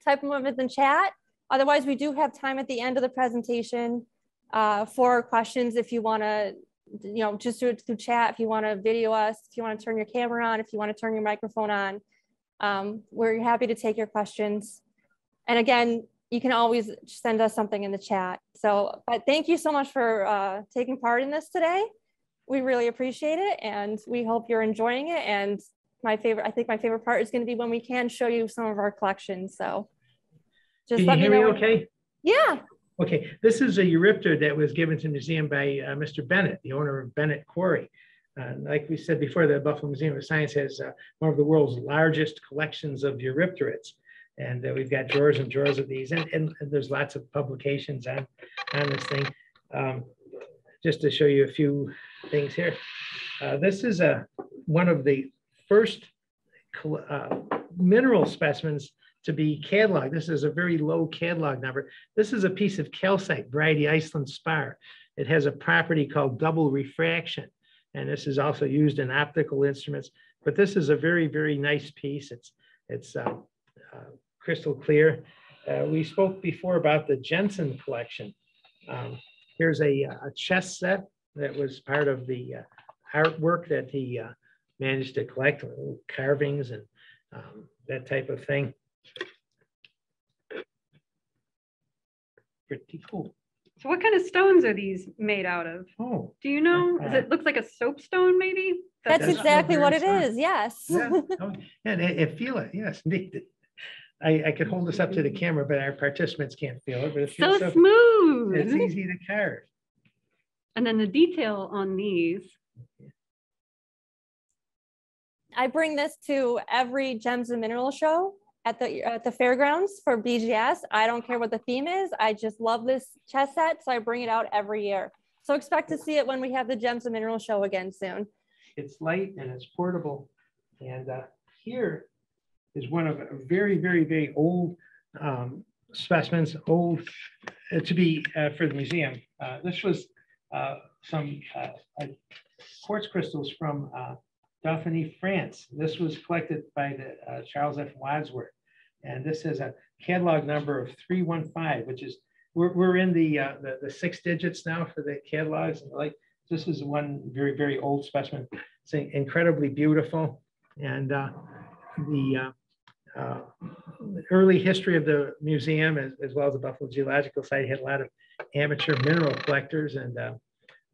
Speaker 2: type them in the chat. Otherwise, we do have time at the end of the presentation uh, for questions if you want to, you know, just do it through chat. If you want to video us, if you want to turn your camera on, if you want to turn your microphone on, um, we're happy to take your questions. And again, you can always send us something in the chat. So, but thank you so much for uh, taking part in this today. We really appreciate it and we hope you're enjoying it. And my favorite, I think my favorite part is going to be when we can show you some of our collections. So just
Speaker 3: Can you
Speaker 2: let me
Speaker 3: hear me
Speaker 2: know.
Speaker 3: okay?
Speaker 2: Yeah,
Speaker 3: Okay, this is a Eurypter that was given to the museum by uh, Mr. Bennett, the owner of Bennett Quarry. Uh, Like we said before, the Buffalo Museum of Science has uh, one of the world's largest collections of Eurypterids. And uh, we've got drawers and drawers of these, and, and there's lots of publications on, on this thing. Um, Just to show you a few things here. Uh, This is a, one of the first uh, mineral specimens to be cataloged. This is a very low catalog number. This is a piece of calcite, variety Iceland spar. It has a property called double refraction. And this is also used in optical instruments, but this is a very, very nice piece. It's, it's uh, uh, crystal clear. Uh, we spoke before about the Jensen collection. Um, Here's a, a chess set that was part of the uh, artwork that he uh, managed to collect, carvings and um, that type of thing. Pretty cool.
Speaker 1: So what kind of stones are these made out of?
Speaker 3: Oh,
Speaker 1: Do you know? Does
Speaker 3: Uh,
Speaker 1: it looks like a soapstone maybe?
Speaker 2: that's
Speaker 3: That's
Speaker 2: exactly what it
Speaker 3: very
Speaker 2: is. Yes.
Speaker 3: yeah, oh, and I, I feel it, yes, indeed. I, I could hold this up to the camera, but our participants can't feel it, but it
Speaker 1: So
Speaker 3: feels so, it's easy to carve.
Speaker 1: And then the detail on these.
Speaker 2: I bring this to every Gems and Mineral show at the at the fairgrounds for BGS. I don't care what the theme is. I just love this chess set, so I bring it out every year. So expect to see it when we have the Gems and Mineral show again soon.
Speaker 3: It's light and it's portable. And uh, here is one of a very, very, very old um, specimens, old uh, to be uh, for the museum. Uh, This was uh, some uh, uh, quartz crystals from Dauphiné, France. This was collected by the Charles F. Wadsworth. And this is a catalog number of 315, which is, we're, we're in the, the, the six digits now for the catalogs. Like, this is one very, very old specimen. It's incredibly beautiful. And the uh, early history of the museum, as, as well as the Buffalo Geological Site, had a lot of amateur mineral collectors, and uh,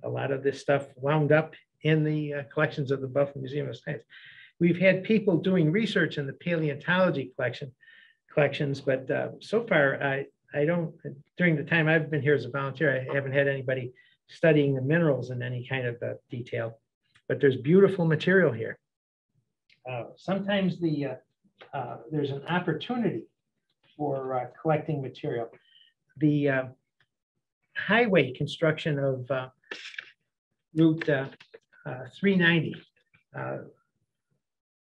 Speaker 3: a lot of this stuff wound up in the uh, collections of the Buffalo Museum of Science. We've had people doing research in the paleontology collection collections, but uh, so far I I don't during the time I've been here as a volunteer, I haven't had anybody studying the minerals in any kind of uh, detail. But there's beautiful material here. Uh, sometimes the uh, there's an opportunity for uh, collecting material. The uh, highway construction of uh, Route uh, uh, 390 uh,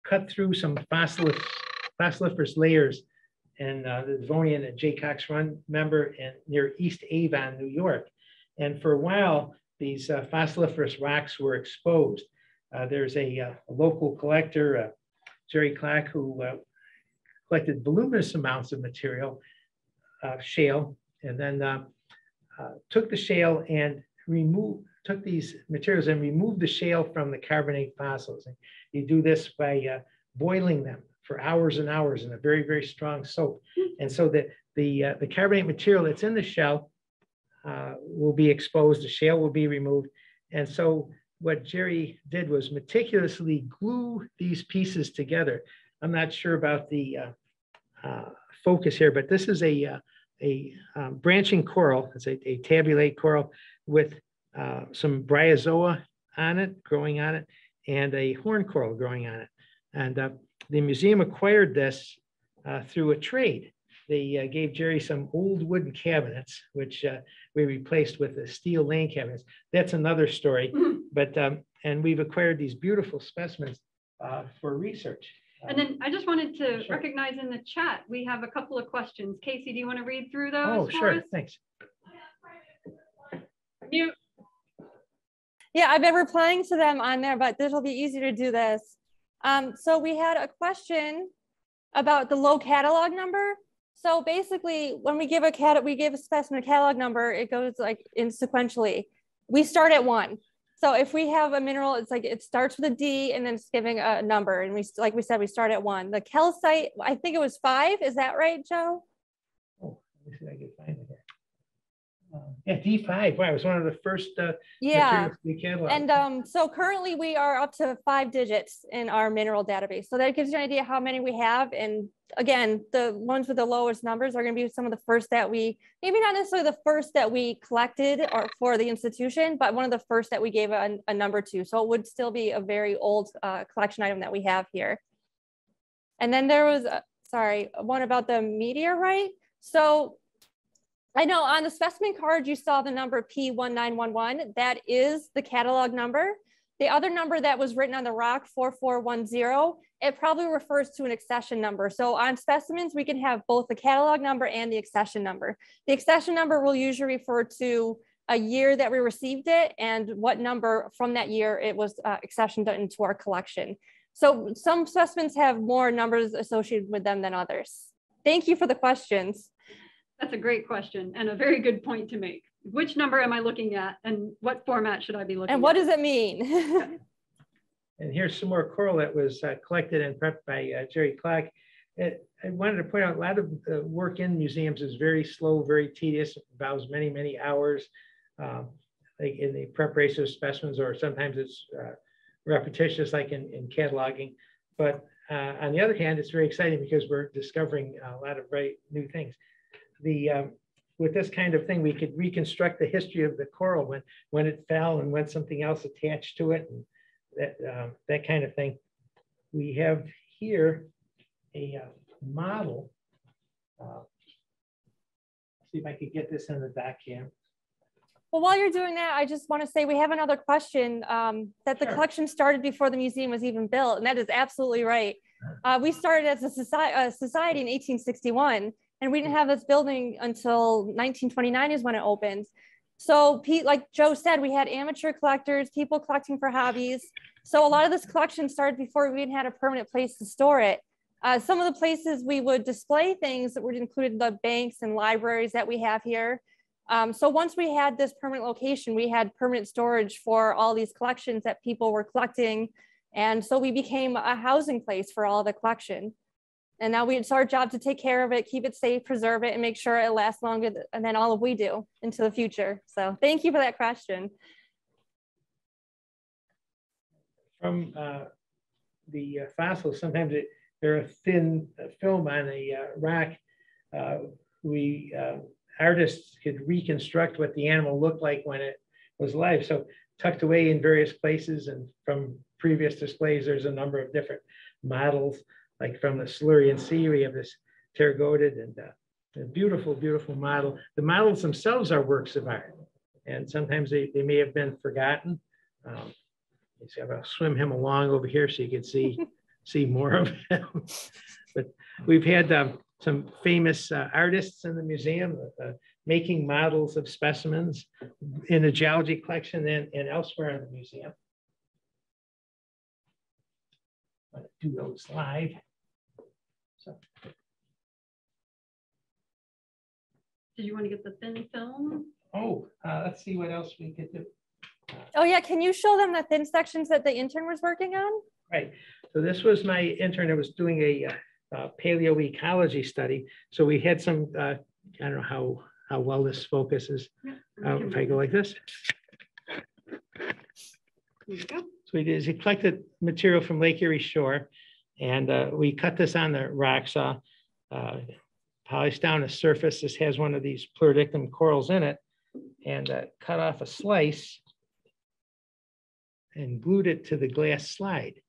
Speaker 3: cut through some fossilif- fossiliferous layers in the Devonian and Jaycox Run member in near East Avon, New York. And for a while, these fossiliferous rocks were exposed. There's a a local collector, Jerry Clack, who uh, collected voluminous amounts of material, uh, shale, and then uh, uh, took the shale and removed, took these materials and removed the shale from the carbonate fossils. And You do this by uh, boiling them for hours and hours in a very, very strong soap. And so that the, uh, the carbonate material that's in the shell uh, will be exposed, the shale will be removed. And so what Jerry did was meticulously glue these pieces together. I'm not sure about the uh, uh, focus here, but this is a, uh, a um, branching coral, it's a, a tabulate coral with uh, some bryozoa on it, growing on it, and a horn coral growing on it. And uh, the museum acquired this uh, through a trade. They uh, gave Jerry some old wooden cabinets, which uh, we replaced with the steel lane cabinets. That's another story. But, um, and we've acquired these beautiful specimens uh, for research.
Speaker 1: And then I just wanted to
Speaker 3: Sure.
Speaker 1: recognize in the chat, we have a couple of questions. Casey, do you want to read through
Speaker 3: Oh,
Speaker 1: those for
Speaker 3: sure,
Speaker 1: us?
Speaker 3: thanks.
Speaker 1: Mute.
Speaker 2: Yeah, I've been replying to them on there, but this will be easier to do this. Um, so we had a question about the low catalog number. So basically, when we give a cat, we give a specimen a catalog number, it goes like in sequentially. We start at one. So if we have a mineral, it's like it starts with a D and then it's giving a number. And we, like we said, we start at one. The calcite, I think it was five. Is that right, Joe?
Speaker 3: Oh, see if I can find it here. Yeah, D five, wow, it was one of the first. uh,
Speaker 2: Yeah.
Speaker 3: materials we cataloged.
Speaker 2: And um, so currently we are up to five digits in our mineral database. So that gives you an idea how many we have. And again, the ones with the lowest numbers are going to be some of the first that we, maybe not necessarily the first that we collected or for the institution, but one of the first that we gave a, a number to. So it would still be a very old uh, collection item that we have here. And then there was, uh, sorry, one about the meteorite. So I know on the specimen card, you saw the number P1911. That is the catalog number. The other number that was written on the rock, 4410, it probably refers to an accession number. So on specimens, we can have both the catalog number and the accession number. The accession number will usually refer to a year that we received it and what number from that year it was uh, accessioned into our collection. So some specimens have more numbers associated with them than others. Thank you for the questions.
Speaker 1: That's a great question and a very good point to make. Which number am I looking at and what format should I be looking at?
Speaker 2: And what does it mean?
Speaker 3: And here's some more coral that was uh, collected and prepped by uh, Jerry Clark. It- I wanted to point out a lot of the work in museums is very slow, very tedious, involves many, many hours. um, Like in the preparation of specimens, or sometimes it's uh, repetitious, like in, in cataloging. But uh, on the other hand, it's very exciting because we're discovering a lot of very new things. The, um, with this kind of thing, we could reconstruct the history of the coral when, when it fell and when something else attached to it. and that, um, that kind of thing. We have here a uh, model. uh, See if I could get this in the doc cam.
Speaker 2: Well, while you're doing that, I just want to say we have another question um, that the
Speaker 3: Sure.
Speaker 2: collection started before the museum was even built, and that is absolutely right. Uh, we started as a society, a society in 1861, and we didn't have this building until 1929 is when it opened. So, Pete, like Joe said, we had amateur collectors, people collecting for hobbies. So, a lot of this collection started before we even had a permanent place to store it. Uh, some of the places we would display things that would include the banks and libraries that we have here. Um, so once we had this permanent location, we had permanent storage for all these collections that people were collecting. And so we became a housing place for all the collection. And now we, it's our job to take care of it, keep it safe, preserve it, and make sure it lasts longer th- than all of we do into the future. So thank you for that question.
Speaker 3: From uh, the uh, fossils, sometimes it, they're a thin uh, film on a uh. Uh, We, uh, artists could reconstruct what the animal looked like when it was alive. So tucked away in various places and from previous displays, there's a number of different models, like from the Silurian Sea, we have this pterodactyl and uh, a beautiful, beautiful model. The models themselves are works of art. And sometimes they, they may have been forgotten. Um, see, I'll swim him along over here so you can see, see more of him. But we've had um, some famous uh, artists in the museum uh, making models of specimens in the geology collection and, and elsewhere in the museum. I'm gonna Do those live. So,
Speaker 1: Did you want to get the thin film?
Speaker 3: oh, uh, let's see what else we could do.
Speaker 2: Oh yeah, can you show them the thin sections that the intern was working on?
Speaker 3: Right. So this was my intern that was doing a uh, uh, paleoecology study. So we had some, uh, I don't know how, how well this focuses. Uh, If I go like this.
Speaker 1: There you go.
Speaker 3: So we did is he collected material from Lake Erie shore and uh, we cut this on the rock saw. uh, Polished down the surface. This has one of these pleurodictyum corals in it and uh, cut off a slice and glued it to the glass slide.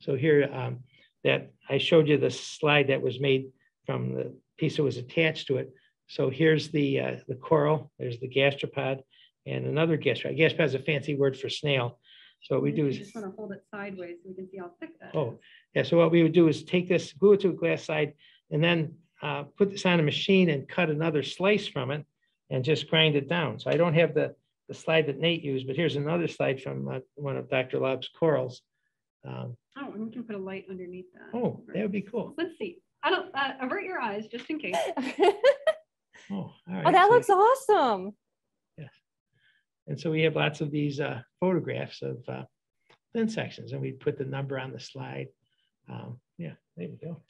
Speaker 3: So here um, that I showed you the slide that was made from the piece that was attached to it. So here's the uh, the coral, there's the gastropod and another gastropod. Gastropod is a fancy word for snail. So what we do is,
Speaker 1: just want to hold it sideways so we can see how thick that
Speaker 3: oh, yeah, so what we would do is take this, glue it to a glass side, and then uh, put this on a machine and cut another slice from it and just grind it down. So I don't have the, the slide that Nate used, but here's another slide from uh, one of Dr. Laub's corals. Um,
Speaker 1: Oh, and we can put a light underneath that.
Speaker 3: Oh, that would be cool.
Speaker 1: Let's see. I don't, uh, avert your eyes just in case.
Speaker 2: oh,
Speaker 3: Oh,
Speaker 2: that
Speaker 3: so-
Speaker 2: looks awesome.
Speaker 3: And so we have lots of these uh, photographs of uh, thin sections and we put the number on the slide. Um, Yeah, there we go.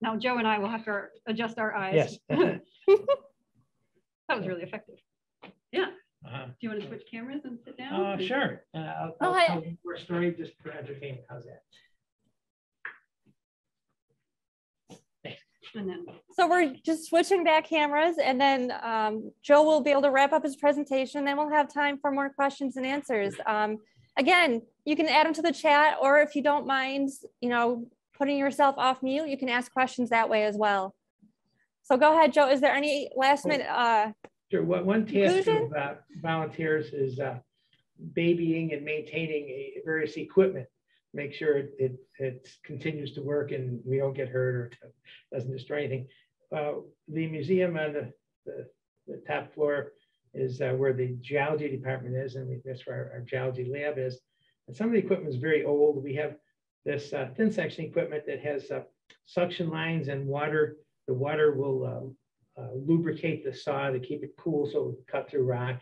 Speaker 1: Now Joe and I will have to adjust our eyes.
Speaker 3: Yes.
Speaker 1: That was really effective. Yeah.
Speaker 3: Uh,
Speaker 1: Do you want to switch cameras and sit down?
Speaker 3: uh, Sure. Uh, I'll
Speaker 2: Oh,
Speaker 3: I'll
Speaker 2: hi.
Speaker 3: tell you more story just for entertainment. How's that?
Speaker 1: And then,
Speaker 2: So we're just switching back cameras and then um, Joe will be able to wrap up his presentation. Then we'll have time for more questions and answers. Um, again, you can add them to the chat or if you don't mind, you know, putting yourself off mute, you can ask questions that way as well. So go ahead, Joe. Is there any last minute? Uh,
Speaker 3: Sure. One, one task of uh, volunteers is uh, babying and maintaining a- various equipment. Make sure it, it, it continues to work and we don't get hurt or doesn't destroy anything. Uh, The museum on the, the, the top floor is uh, where the geology department is and we- that's where our- our geology lab is. And some of the equipment is very old. We have this uh, thin section equipment that has uh, suction lines and water. The water will uh, uh, lubricate the saw to keep it cool so it will cut through rock.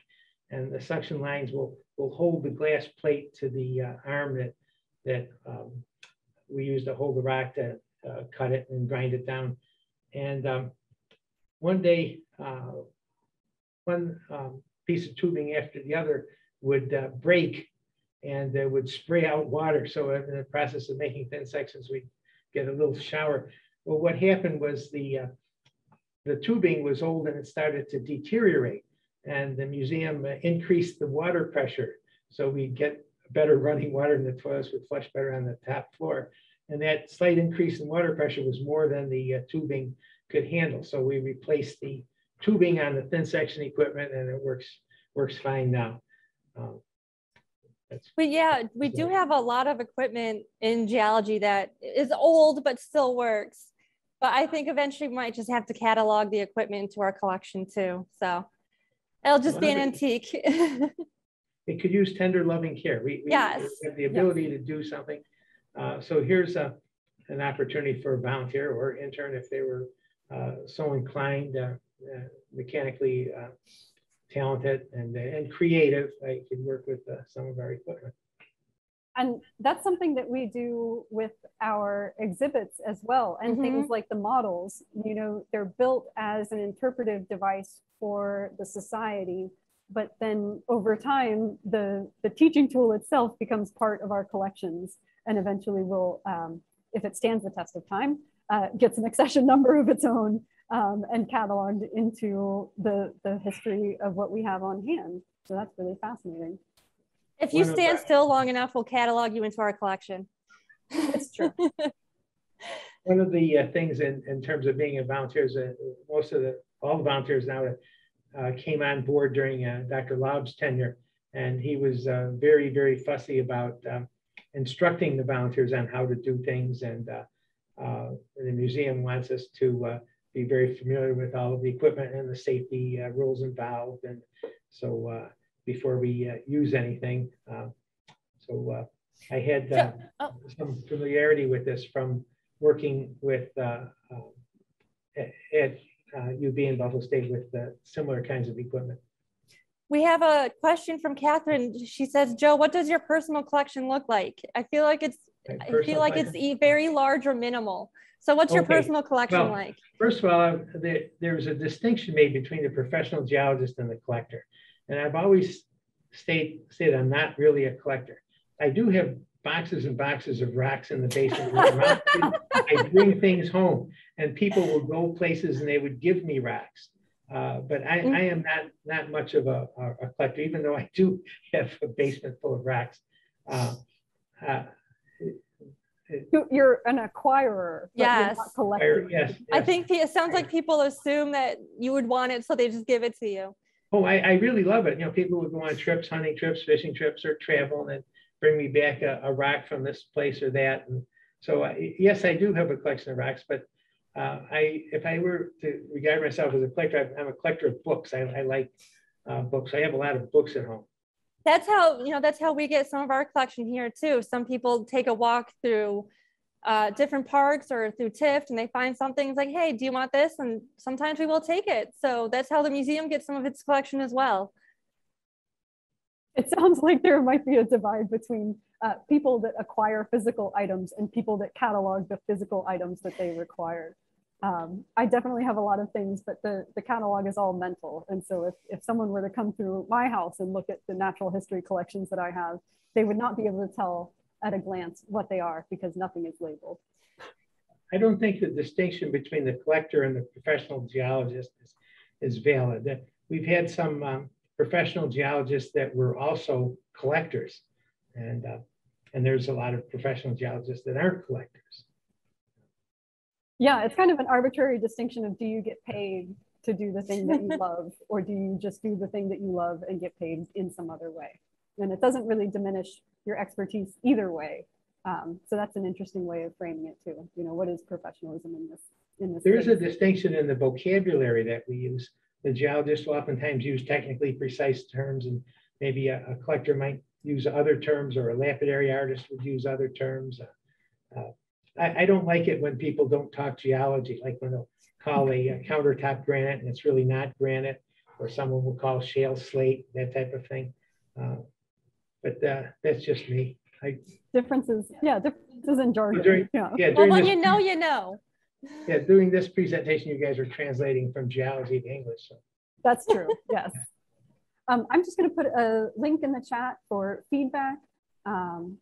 Speaker 3: And the suction lines will, will hold the glass plate to the uh, arm that, that um, we used to hold the rock to uh, cut it and grind it down. And um, one day, uh, one um, piece of tubing after the other would uh, break and it would spray out water. So in the process of making thin sections, we'd get a little shower. Well, what happened was the uh, the tubing was old and it started to deteriorate. And the museum uh, increased the water pressure. So we get better running water in the toilets would flush better on the top floor. And that slight increase in water pressure was more than the uh, tubing could handle. So we replaced the tubing on the thin section equipment and it works, works fine now. Um,
Speaker 2: but yeah, we do have a lot of equipment in geology that is old but still works. But I think eventually we might just have to catalog the equipment into our collection too. So it'll just be an antique.
Speaker 3: it could use tender loving care. We, we
Speaker 2: Yes,
Speaker 3: have the ability to do something. Uh, so here's a, an opportunity for a volunteer or intern if they were uh, so inclined, uh, uh, mechanically uh, talented and, and creative. I could work with uh, some of our equipment.
Speaker 1: and that's something that we do with our exhibits as well. And things like the models, you know, they're built as an interpretive device for the society. But then over time, the, the teaching tool itself becomes part of our collections and eventually will, um, if it stands the test of time, uh, gets an accession number of its own um, and cataloged into the, the history of what we have on hand. So that's really fascinating.
Speaker 2: If you
Speaker 3: One
Speaker 2: stand still long enough, we'll catalog you into our collection.
Speaker 1: It's true.
Speaker 3: One of the uh, things in, in terms of being a volunteer is that most of the, all the volunteers now uh, came on board during uh, Dr. Laub's tenure. And he was uh, very, very fussy about um, instructing the volunteers on how to do things. And uh, uh, the museum wants us to uh, be very familiar with all of the equipment and the safety uh, rules involved. And so uh, before we uh, use anything, uh, so uh, I had uh,
Speaker 2: oh.
Speaker 3: some familiarity with this from working with uh, um, at at, uh, be in Buffalo State with uh, similar kinds of equipment.
Speaker 2: We have a question from Catherine. She says, Joe, what does your personal collection look like? I feel like it's I feel like it's
Speaker 3: collection.
Speaker 2: very large or minimal. So what's your
Speaker 3: Okay,
Speaker 2: personal collection
Speaker 3: well,
Speaker 2: like?
Speaker 3: First of all, there, there's a distinction made between the professional geologist and the collector. And I've always said I'm not really a collector. I do have boxes and boxes of rocks in the basement. I'm- bring things home and people will go places and they would give me rocks. Uh, but I, I am not, not much of a, a a collector, even though I do have a basement full of rocks. Uh, uh,
Speaker 1: You- You're an acquirer. but you're not
Speaker 2: Yes.
Speaker 1: collecting.
Speaker 3: Yes.
Speaker 2: I think it sounds like people assume that you would want it, so they just give it to you.
Speaker 3: Oh, I, I really love it. You know, people would go on trips, hunting trips, fishing trips, or travel, and then bring me back a, a rock from this place or that. And so, I, yes, I do have a collection of rocks, but uh, I, if I were to regard myself as a collector, I'm a collector of books. I, I like uh, books. I have a lot of books at home.
Speaker 2: That's how you know. That's how we get some of our collection here too. Some people take a walk through uh, different parks or through TIFT and they find something It's like, hey, do you want this? And sometimes we will take it. So that's how the museum gets some of its collection as well.
Speaker 1: It sounds like there might be a divide between uh, people that acquire physical items and people that catalog the physical items that they require. Um, I definitely have a lot of things, but the, the catalog is all mental. And so if, if someone were to come through my house and look at the natural history collections that I have, they would not be able to tell at a glance what they are because nothing is labeled.
Speaker 3: I don't think the distinction between the collector and the professional geologist is, is valid. We've had some um, professional geologists that were also collectors, and uh, and there's a lot of professional geologists that aren't collectors.
Speaker 1: Yeah, it's kind of an arbitrary distinction of do you get paid to do the thing that you love, or do you just do the thing that you love and get paid in some other way? And it doesn't really diminish your expertise either way. Um, so that's an interesting way of framing it too. You know, what is professionalism in this? In this
Speaker 3: There's a distinction in the vocabulary that we use. The geologist will oftentimes use technically precise terms, and maybe a, a collector might use other terms, or a lapidary artist would use other terms. Uh, uh, I, I, don't like it when people don't talk geology, like when they'll call a, a countertop granite and it's really not granite, or someone will call shale slate, that type of thing. Uh, but uh, that's just me. I,
Speaker 1: differences, yeah, differences in jargon.
Speaker 3: During,
Speaker 1: yeah.
Speaker 3: yeah
Speaker 2: well, when
Speaker 3: this,
Speaker 2: you know, you know.
Speaker 3: Yeah, doing this presentation, you guys are translating from geology to English. So.
Speaker 1: That's true. yes. Um, I'm just going to put a link in the chat for feedback. Um,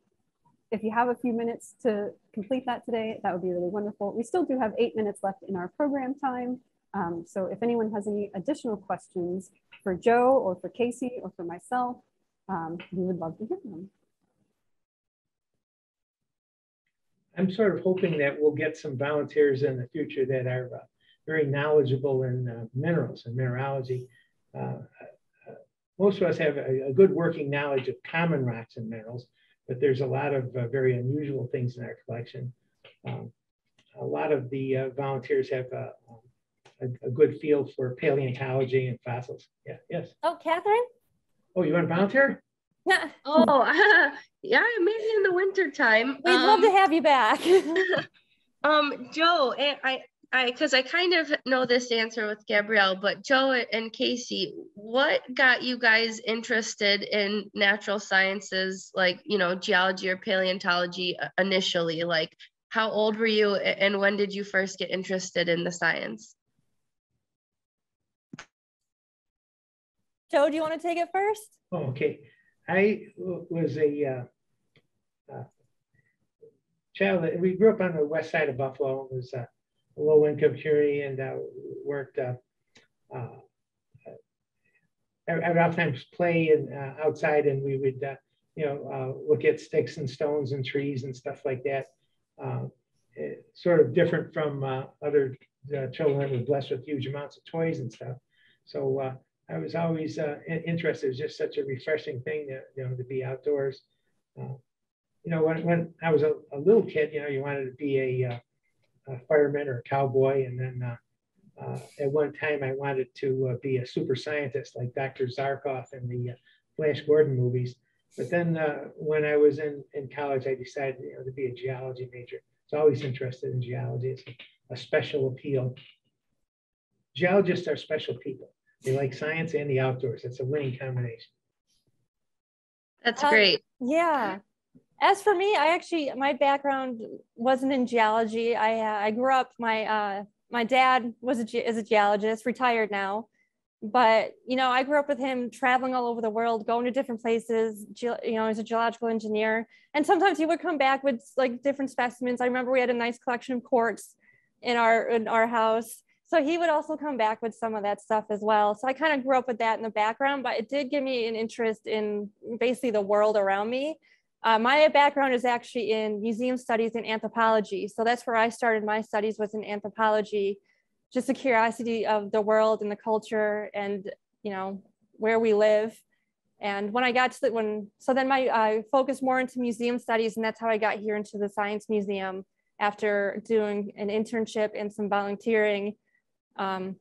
Speaker 1: if you have a few minutes to complete that today, that would be really wonderful. We still do have eight minutes left in our program time. Um, so if anyone has any additional questions for Joe or for Casey or for myself, um, we would love to hear them.
Speaker 3: I'm sort of hoping that we'll get some volunteers in the future that are uh, very knowledgeable in uh, minerals and mineralogy. Uh, uh most of us have a, a, good working knowledge of common rocks and minerals, but there's a lot of uh, very unusual things in our collection. Um, a lot of the uh, volunteers have a, a, good feel for paleontology and fossils. Yeah, yes.
Speaker 2: Oh, Catherine?
Speaker 3: Oh, you want to volunteer?
Speaker 2: Yeah.
Speaker 4: Oh, uh, yeah, maybe in the winter time.
Speaker 2: We'd um, love to um, have you back.
Speaker 4: um, Joe, eh, I, I, because I kind of know this answer with Gabrielle, but Joe and Casey, what got you guys interested in natural sciences, like you know, geology or paleontology uh, initially? Like, how old were you, and when did you first get interested in the science?
Speaker 2: Joe, do you want to take it first?
Speaker 3: Oh, okay. I was a uh, uh, child. That, we grew up on the west side of Buffalo. It was a low income community and uh, worked. Uh, uh, I would oftentimes play uh, outside, and we would, you know, look at sticks and stones and trees and stuff like that. sort of different from other children that were blessed with huge amounts of toys and stuff. So I was always uh, interested. It was just such a refreshing thing to, you know, to be outdoors. Uh, you know, when, when I was a, a, little kid, you know, you wanted to be a, uh, a fireman or a cowboy. And then uh, uh, at one time I wanted to uh, be a super scientist like Dr. Zarkov in the Flash Gordon movies. But then when I was in, in college, I decided you know, to be a geology major. I was always interested in geology. It's a special appeal. Geologists are special people they like science and the outdoors. It's a winning combination.
Speaker 4: That's um, great.
Speaker 2: Yeah. As for me, I actually my background wasn't in geology. I uh, I grew up. My uh, my dad was a is a geologist, retired now, but you know I grew up with him traveling all over the world, going to different places. Ge- you know, he's a geological engineer, and sometimes he would come back with like different specimens. I remember we had a nice collection of quartz in our in our house so he would also come back with some of that stuff as well. So I kind of grew up with that in the background, but it did give me an interest in basically the world around me. Uh, my background is actually in museum studies and anthropology. So that's where I started my studies was in anthropology, just a curiosity of the world and the culture and, you know, where we live. And when I got to the, when, so then my, I focused more into museum studies and that's how I got here into the Science Museum after doing an internship and some volunteering. Um,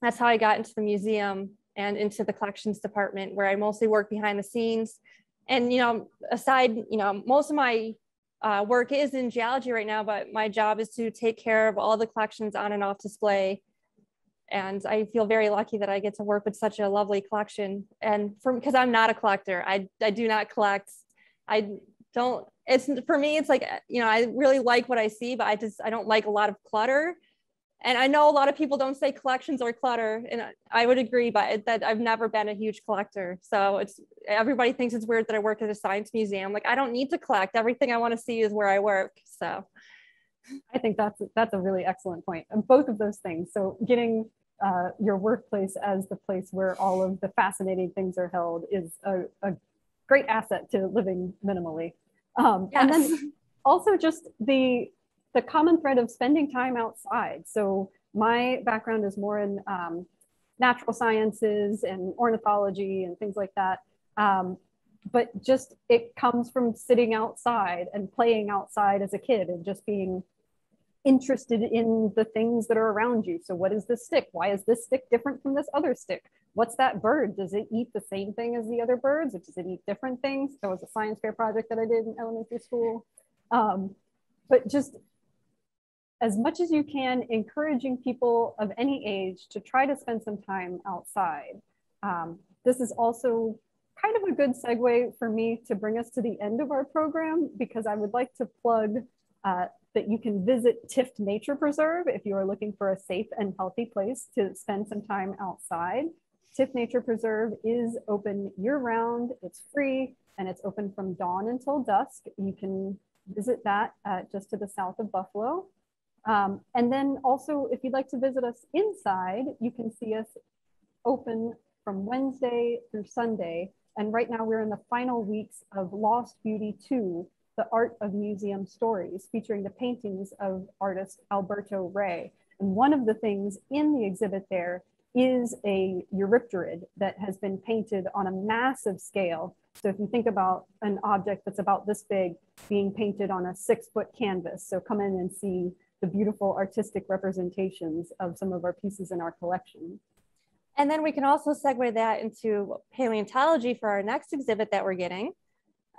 Speaker 2: that's how I got into the museum and into the collections department where I mostly work behind the scenes. And, you know, aside, you know, most of my uh, work is in geology right now, but my job is to take care of all the collections on and off display. And I feel very lucky that I get to work with such a lovely collection. And from because I'm not a collector, I, I do not collect. I don't, it's for me, it's like, you know, I really like what I see, but I just, I don't like a lot of clutter and I know a lot of people don't say collections or clutter, and I would agree, but that I've never been a huge collector. So it's everybody thinks it's weird that I work at a science museum. Like I don't need to collect. Everything I want to see is where I work. So
Speaker 1: I think that's that's a really excellent point. And both of those things. So getting uh, your workplace as the place where all of the fascinating things are held is a, a great asset to living minimally. Um, yes. And then also just the the common thread of spending time outside. So my background is more in um, natural sciences and ornithology and things like that. Um, but just it comes from sitting outside and playing outside as a kid and just being interested in the things that are around you. So what is this stick? Why is this stick different from this other stick? What's that bird? Does it eat the same thing as the other birds? Or does it eat different things? There was a science fair project that I did in elementary school. Um, but just as much as you can, encouraging people of any age to try to spend some time outside. Um, this is also kind of a good segue for me to bring us to the end of our program because I would like to plug uh, that you can visit Tift Nature Preserve if you are looking for a safe and healthy place to spend some time outside. Tift Nature Preserve is open year round, it's free, and it's open from dawn until dusk. You can visit that uh, just to the south of Buffalo. Um, and then also, if you'd like to visit us inside, you can see us open from Wednesday through Sunday. And right now we're in the final weeks of Lost Beauty 2, The Art of Museum Stories, featuring the paintings of artist Alberto Rey. And one of the things in the exhibit there is a Eurypterid that has been painted on a massive scale. So if you think about an object that's about this big being painted on a six foot canvas, so come in and see the beautiful artistic representations of some of our pieces in our collection.
Speaker 2: And then we can also segue that into paleontology for our next exhibit that we're getting.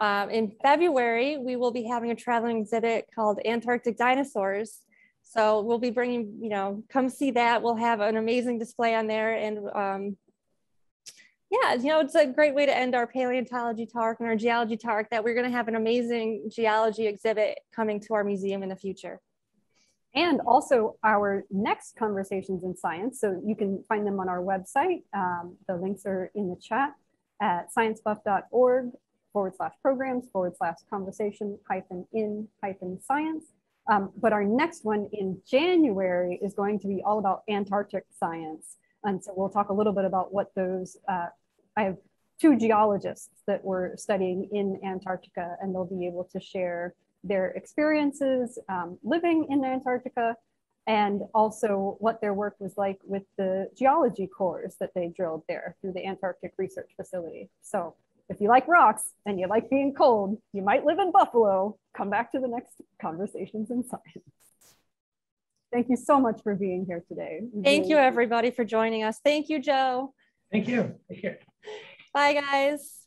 Speaker 2: Um, in February, we will be having a traveling exhibit called Antarctic Dinosaurs. So we'll be bringing, you know, come see that. We'll have an amazing display on there. And um, yeah, you know, it's a great way to end our paleontology talk and our geology talk that we're going to have an amazing geology exhibit coming to our museum in the future
Speaker 1: and also our next conversations in science. So you can find them on our website. Um, the links are in the chat at sciencebuff.org forward slash programs forward slash conversation hyphen in hyphen science. Um, but our next one in January is going to be all about Antarctic science. And so we'll talk a little bit about what those, uh, I have two geologists that were studying in Antarctica and they'll be able to share their experiences um, living in Antarctica and also what their work was like with the geology cores that they drilled there through the Antarctic Research Facility. So if you like rocks and you like being cold, you might live in Buffalo. Come back to the next Conversations in Science. Thank you so much for being here today.
Speaker 2: Thank you everybody for joining us. Thank you, Joe.
Speaker 3: Thank you. Take care.
Speaker 2: Bye guys.